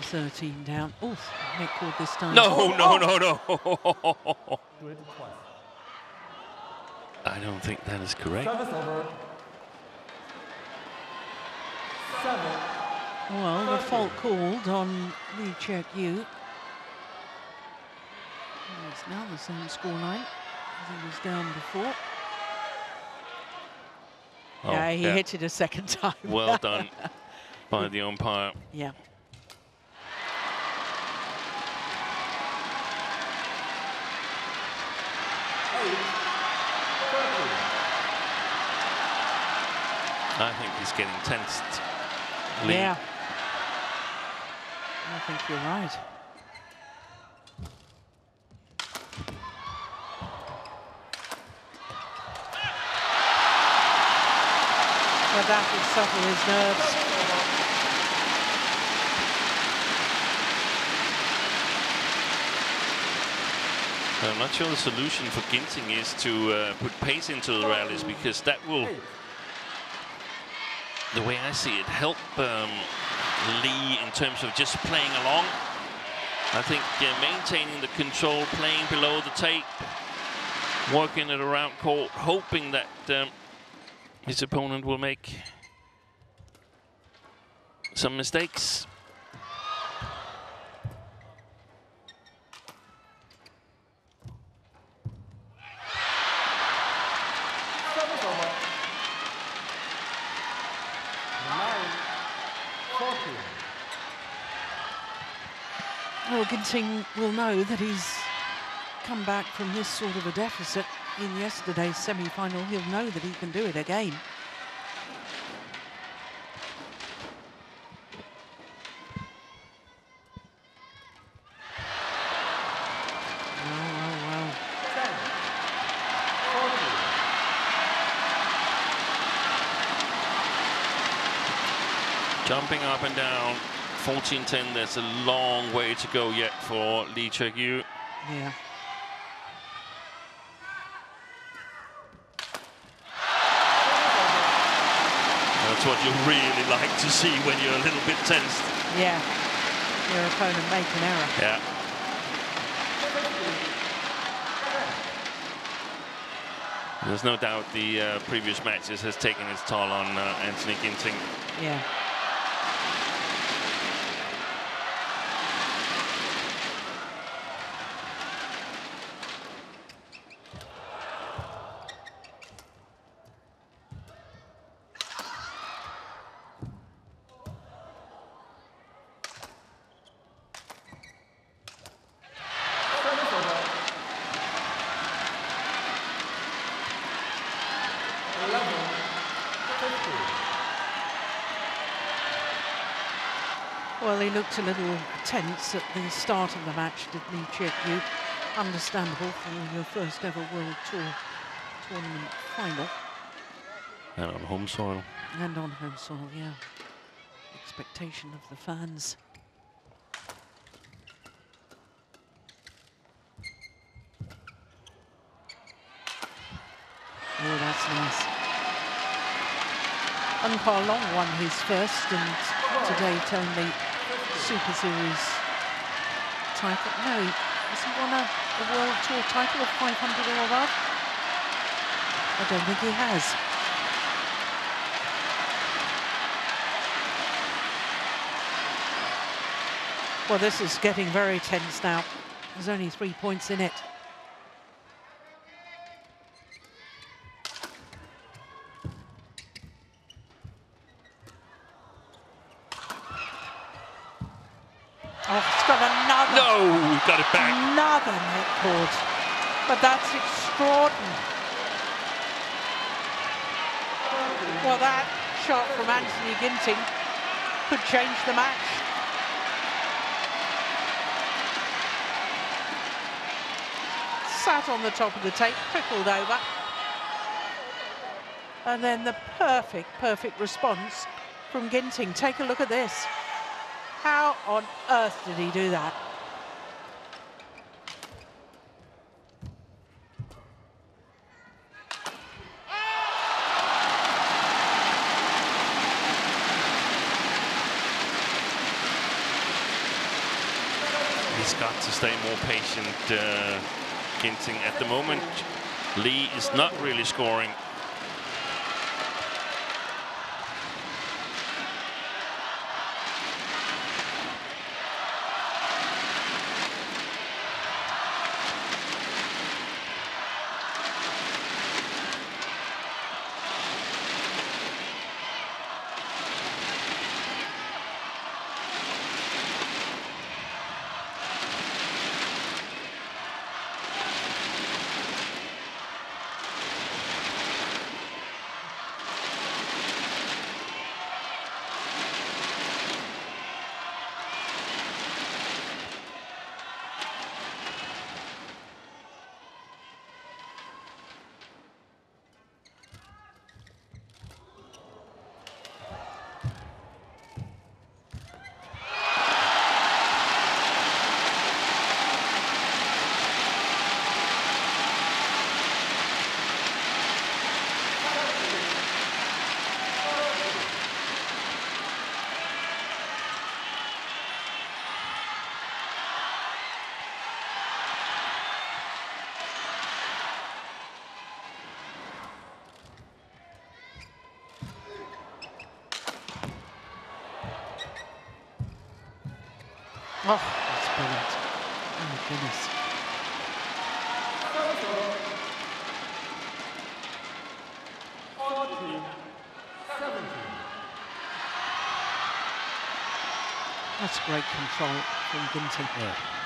he was 7-13 down. Oof, net cord this time. No, oh, oh! no, no, no. Do. I don't think that is correct. Service over. Seven. Well, the fault called on Lee Cheuk Yiu. It's now the same scoreline as he was down before. Oh, yeah, he hit it a second [LAUGHS] time. Well done by the umpire. yeah. I think he's getting tensed. Lee. Yeah. I think you're right. But that would settle his nerves. I'm not sure the solution for Ginting is to uh, put pace into the rallies because that will. The way I see it, help um, Lee in terms of just playing along. I think uh, maintaining the control, playing below the tape, working it around court, hoping that um, his opponent will make some mistakes. Ginting will know that he's come back from this sort of a deficit in yesterday's semi-final. He'll know that he can do it again. jumping up and down. 14-10, there's a long way to go yet for Lee Cheuk Yiu. Yeah. That's what you really like to see when you're a little bit tensed. Yeah. Your opponent make an error. Yeah. There's no doubt the uh, previous matches has taken its toll on uh, Anthony Ginting. Yeah. Looked a little tense at the start of the match, did Lee Cheuk Yiu Understandable for your first ever World Tour tournament final. And on home soil. And on home soil, yeah. Expectation of the fans. Oh, that's nice. Ng Ka Long won his first and today only Super Series title. No, has he won a, a World Tour title of 500 or above? I don't think he has. Well, this is getting very tense now. There's only three points in it. Oh, it's got another, No, we got it back. another net cord. But that's extraordinary. Well, that shot from Anthony Ginting could change the match. Sat on the top of the tape, crippled over. And then the perfect, perfect response from Ginting. Take a look at this. How on earth did he do that? He's got to stay more patient, uh, Ginting. At the moment, Lee is not really scoring. Oh, that's brilliant. Oh, my goodness. That's great control from Ginting. Oi.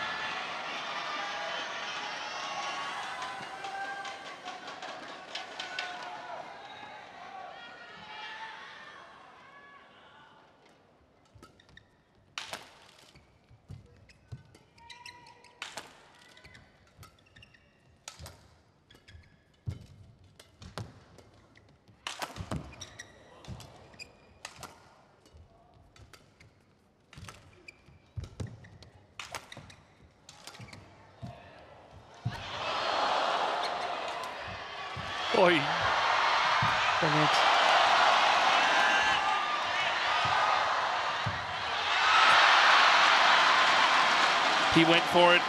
For it.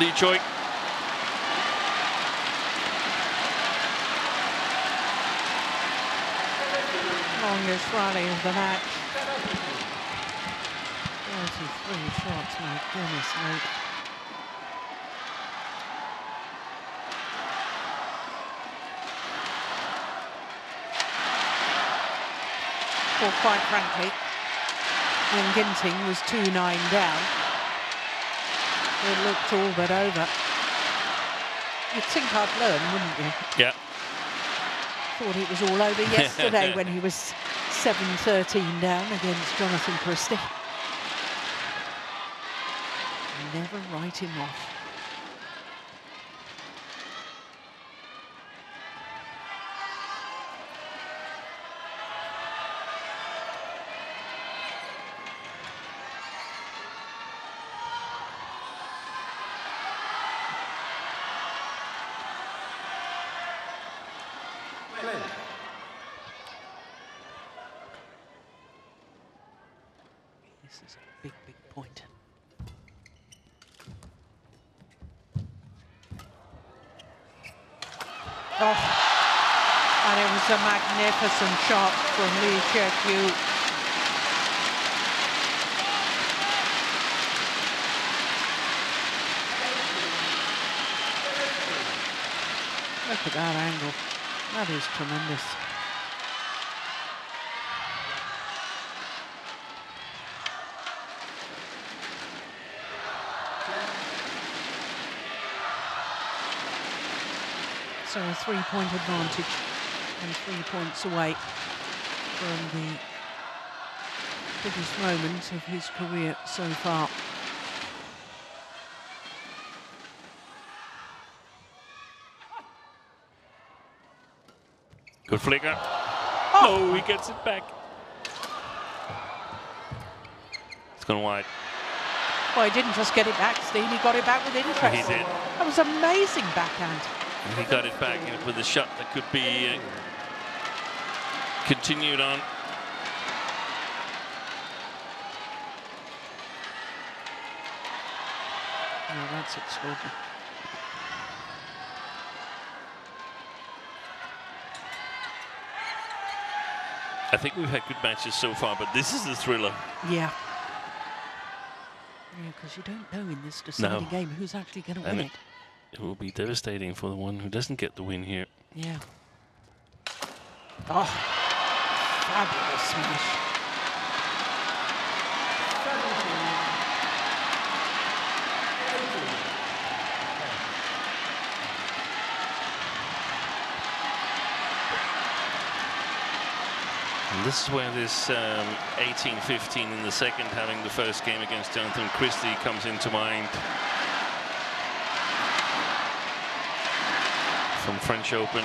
Lee Choi. Longest rally of the match. 33 shots, my goodness mate. Well, quite frankly, when Ginting was 2-9 down, it looked all but over. You'd think I'd learn, wouldn't you? Yeah. Thought it was all over [LAUGHS] yesterday when he was 7-13 down against Jonathan Christie. Never write him off. Play. This is a big, big point. Oh, and it was a magnificent shot from Lee Cheuk Yiu. Look at that angle. That is tremendous. So a three-point advantage and three points away from the biggest moment of his career so far. Good flicker. Oh, he gets it back. It's gone wide. Well, he didn't just get it back, Steve, he got it back with interest. He did. That was amazing backhand. And he got it back with a shot that could be uh, continued on. Oh, that's extraordinary. I think we've had good matches so far, but this is the thriller. Yeah. Yeah, because you don't know in this deciding No. game who's actually going to win it- it. It will be devastating for the one who doesn't get the win here. Yeah. Oh, fabulous smash. And this is where this um, 18-15 in the second, having the first game against Jonathan Christie, comes into mind. From French Open.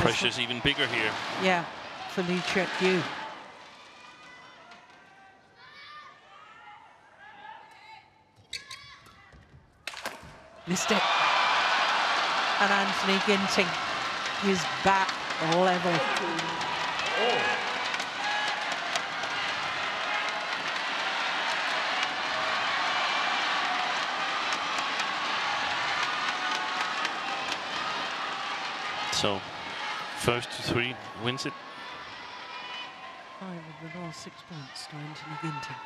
Pressure's even bigger here. Yeah, for Lee Cheuk Yiu. Missed it. And Anthony Ginting is back level. So, first to three wins it. Five of the last six points to Anthony Ginting.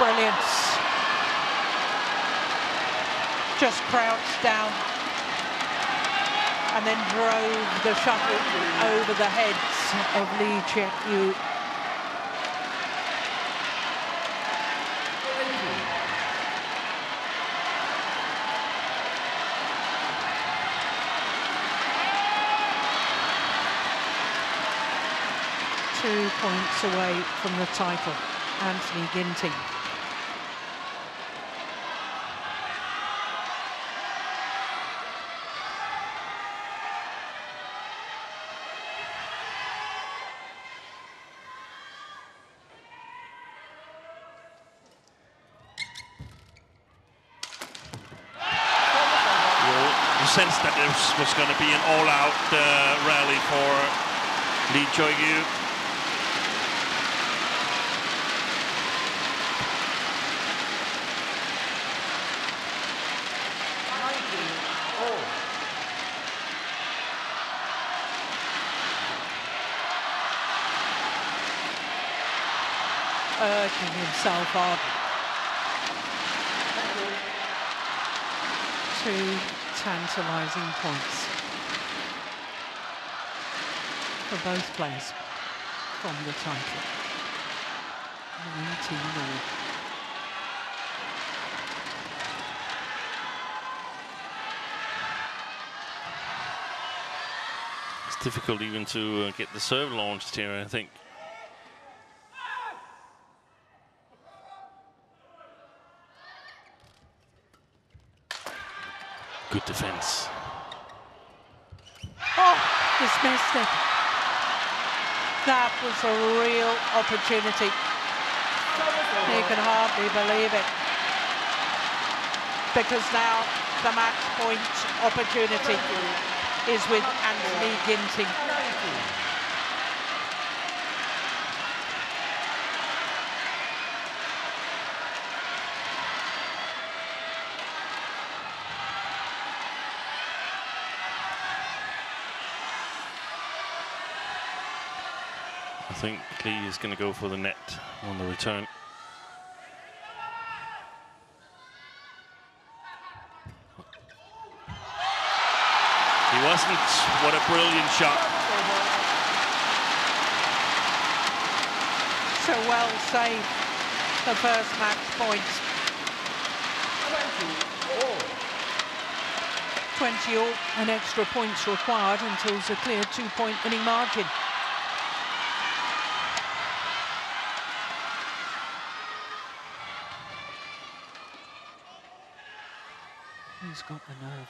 Brilliance. Just crouched down and then drove the shuttle over the heads of Lee Cheuk Yiu. Two points away from the title, Anthony Ginting. You sense that this was going to be an all-out uh, rally for Lee Cheuk Yiu. urging himself on. Two tantalising points for both players from the title. 19 all. It's difficult even to uh, get the serve launched here, I think. Good defense. Oh, dismissed it. That was a real opportunity. You can hardly believe it. Because now the match point opportunity is with Anthony Ginting. I think Lee is going to go for the net on the return. He wasn't. What a brilliant shot. So well saved the first match point. 20 all and extra points required until it's a clear two-point winning margin. He's got the nerve.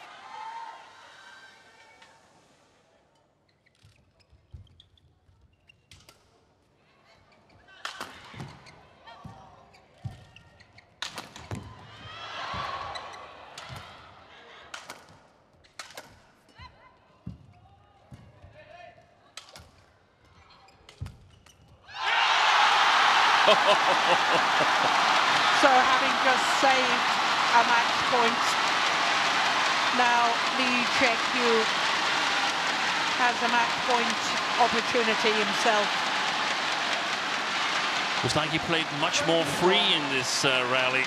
so having just saved a match point, now Lee Has a match point opportunity himself. Looks like he played much more free in this uh, rally.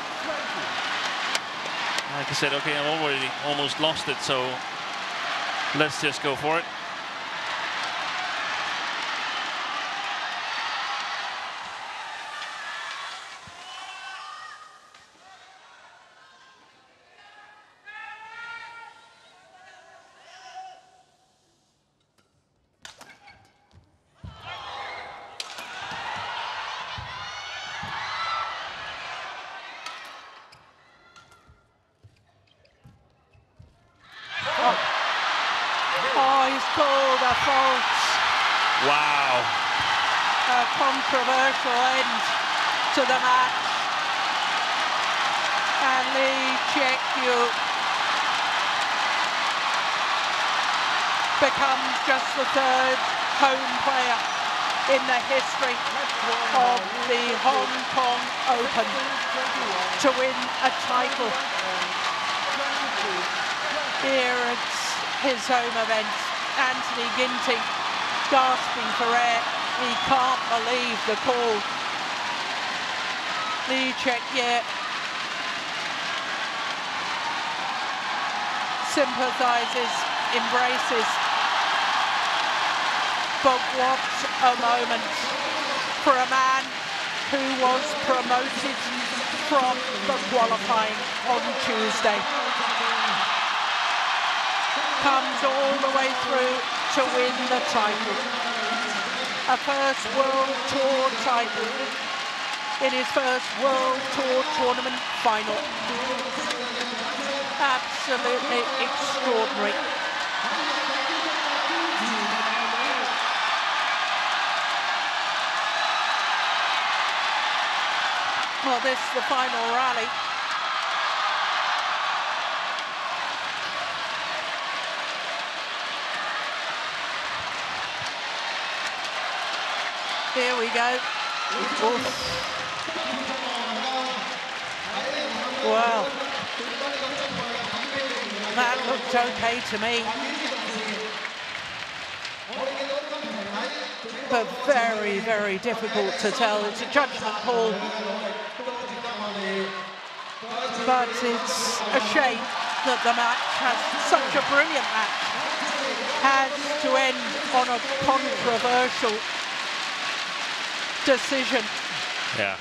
Like I said, okay, I've already almost lost it, so let's just go for it. Oh, he's called a false, Wow. a controversial end to the match. And Lee Cheuk Yiu becomes just the third home player in the history of the Hong Kong Open to win a title. Here it's his home event. Anthony Ginting gasping for air. He can't believe the call. Lee Cheuk Yiu sympathises, embraces. But what a moment for a man who was promoted from the qualifying on Tuesday. Comes all the way through to win the title. a first World Tour title in his first World Tour tournament final. Absolutely extraordinary. Well, this is the final rally. Here we go. Well, that looked okay to me. But very, very difficult to tell. It's a judgment call. But it's a shame that the match has such a brilliant match has to end on a controversial decision. Yeah.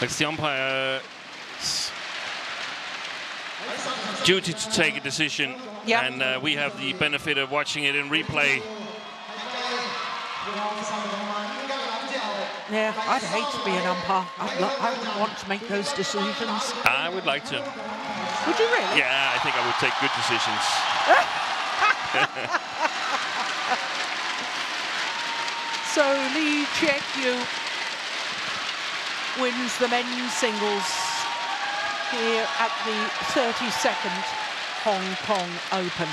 It's the umpire's duty to take a decision, Yeah. and uh, we have the benefit of watching it in replay. Yeah, I'd hate to be an umpire. I'd I would want to make those decisions. I would like to. Would you really? Yeah, I think I would take good decisions. [LAUGHS] [LAUGHS] So Lee Cheuk Yiu wins the men's singles here at the 32nd Hong Kong Open.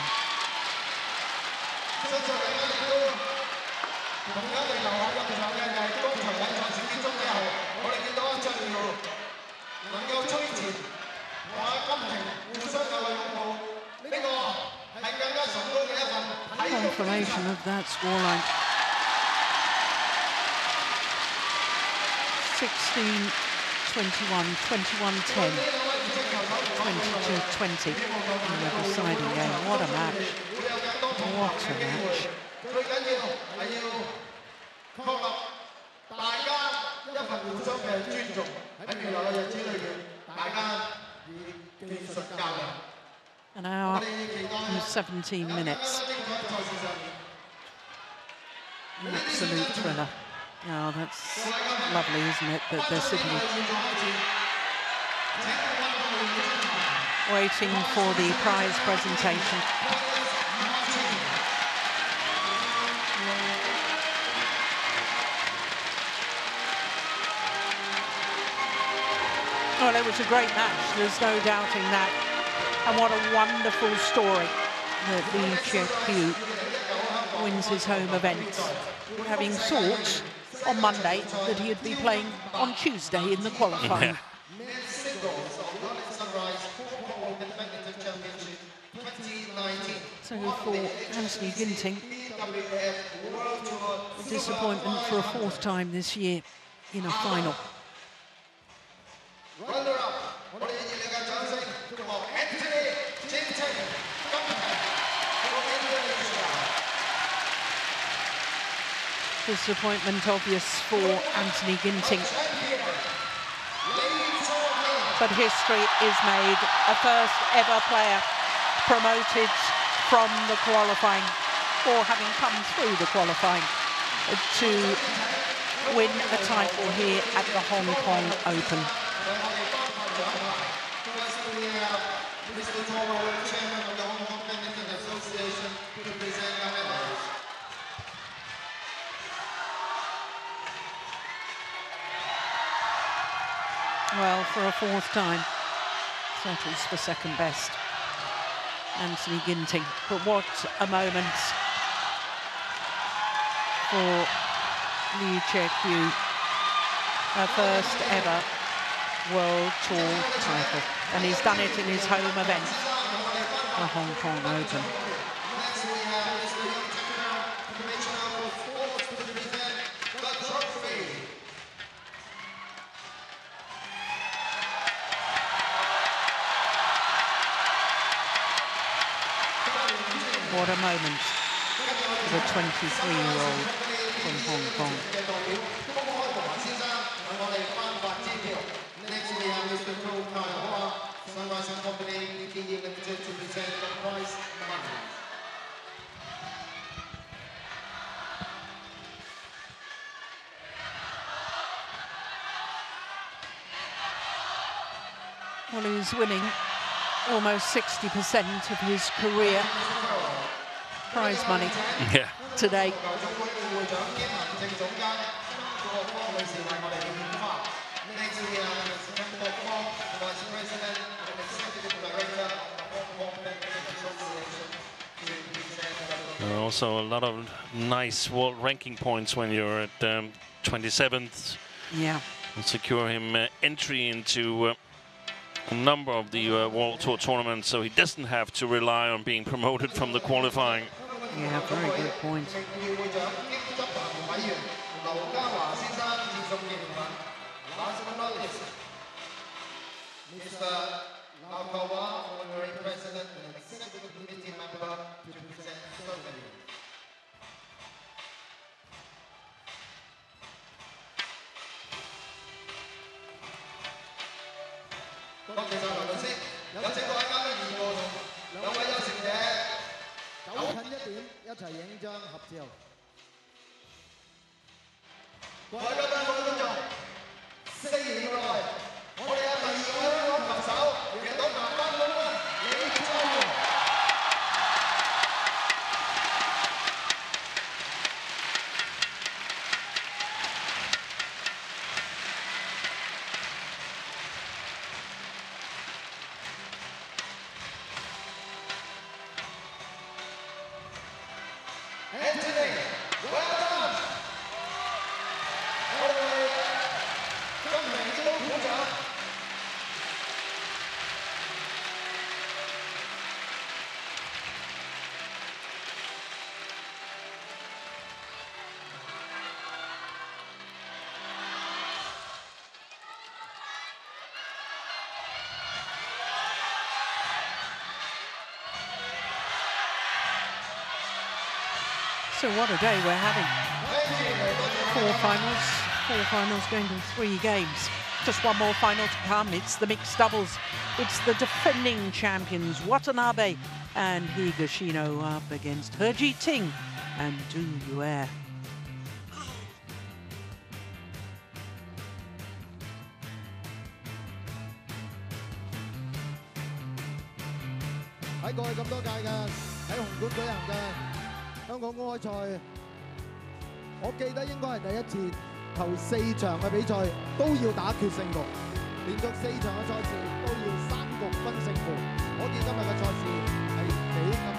Confirmation of that scoreline. 16 21, 21 10, 22 20 in the game. What a match! What a match! An hour and 17 minutes. An absolute thriller. Oh, that's lovely, isn't it? That they're sitting waiting for the prize presentation. Well, it was a great match, there's no doubting that. And what a wonderful story that Lee Cheuk Yiu wins his home event, having thought on Monday that he'd be playing on Tuesday in the qualifying. Yeah. So for Anthony Ginting, a disappointment for a fourth time this year in a final. Disappointment obvious for Anthony Ginting. But history is made. A first ever player promoted from the qualifying or having come through the qualifying to win a title here at the Hong Kong Open. Well, for a fourth time, settles for second best. Anthony Ginting. But what a moment for Lee Cheuk Yiu. Her first ever World Tour title. And he's done it in his home event, the Hong Kong Open. What a moment for the 23-year-old from Hong Kong. Well, he's winning almost 60% of his career prize money [LAUGHS] yeah. today. And also a lot of nice world ranking points when you're at um, 27th. Yeah. And secure him uh, entry into uh, a number of the uh, World Tour tournaments, so he doesn't have to rely on being promoted from the qualifying. Yeah, very good point. Marcelo. So what a day we're having. Four finals, four finals going to three games. Just one more final to come. It's the mixed doubles. It's the defending champions Watanabe and Higashino up against He Jiting and Du Yue. 香港公開賽，我記得應該係第一次頭四場嘅比賽都要打決勝局，連續四場嘅賽事都要三局分勝負，可見今日嘅賽事係幾咁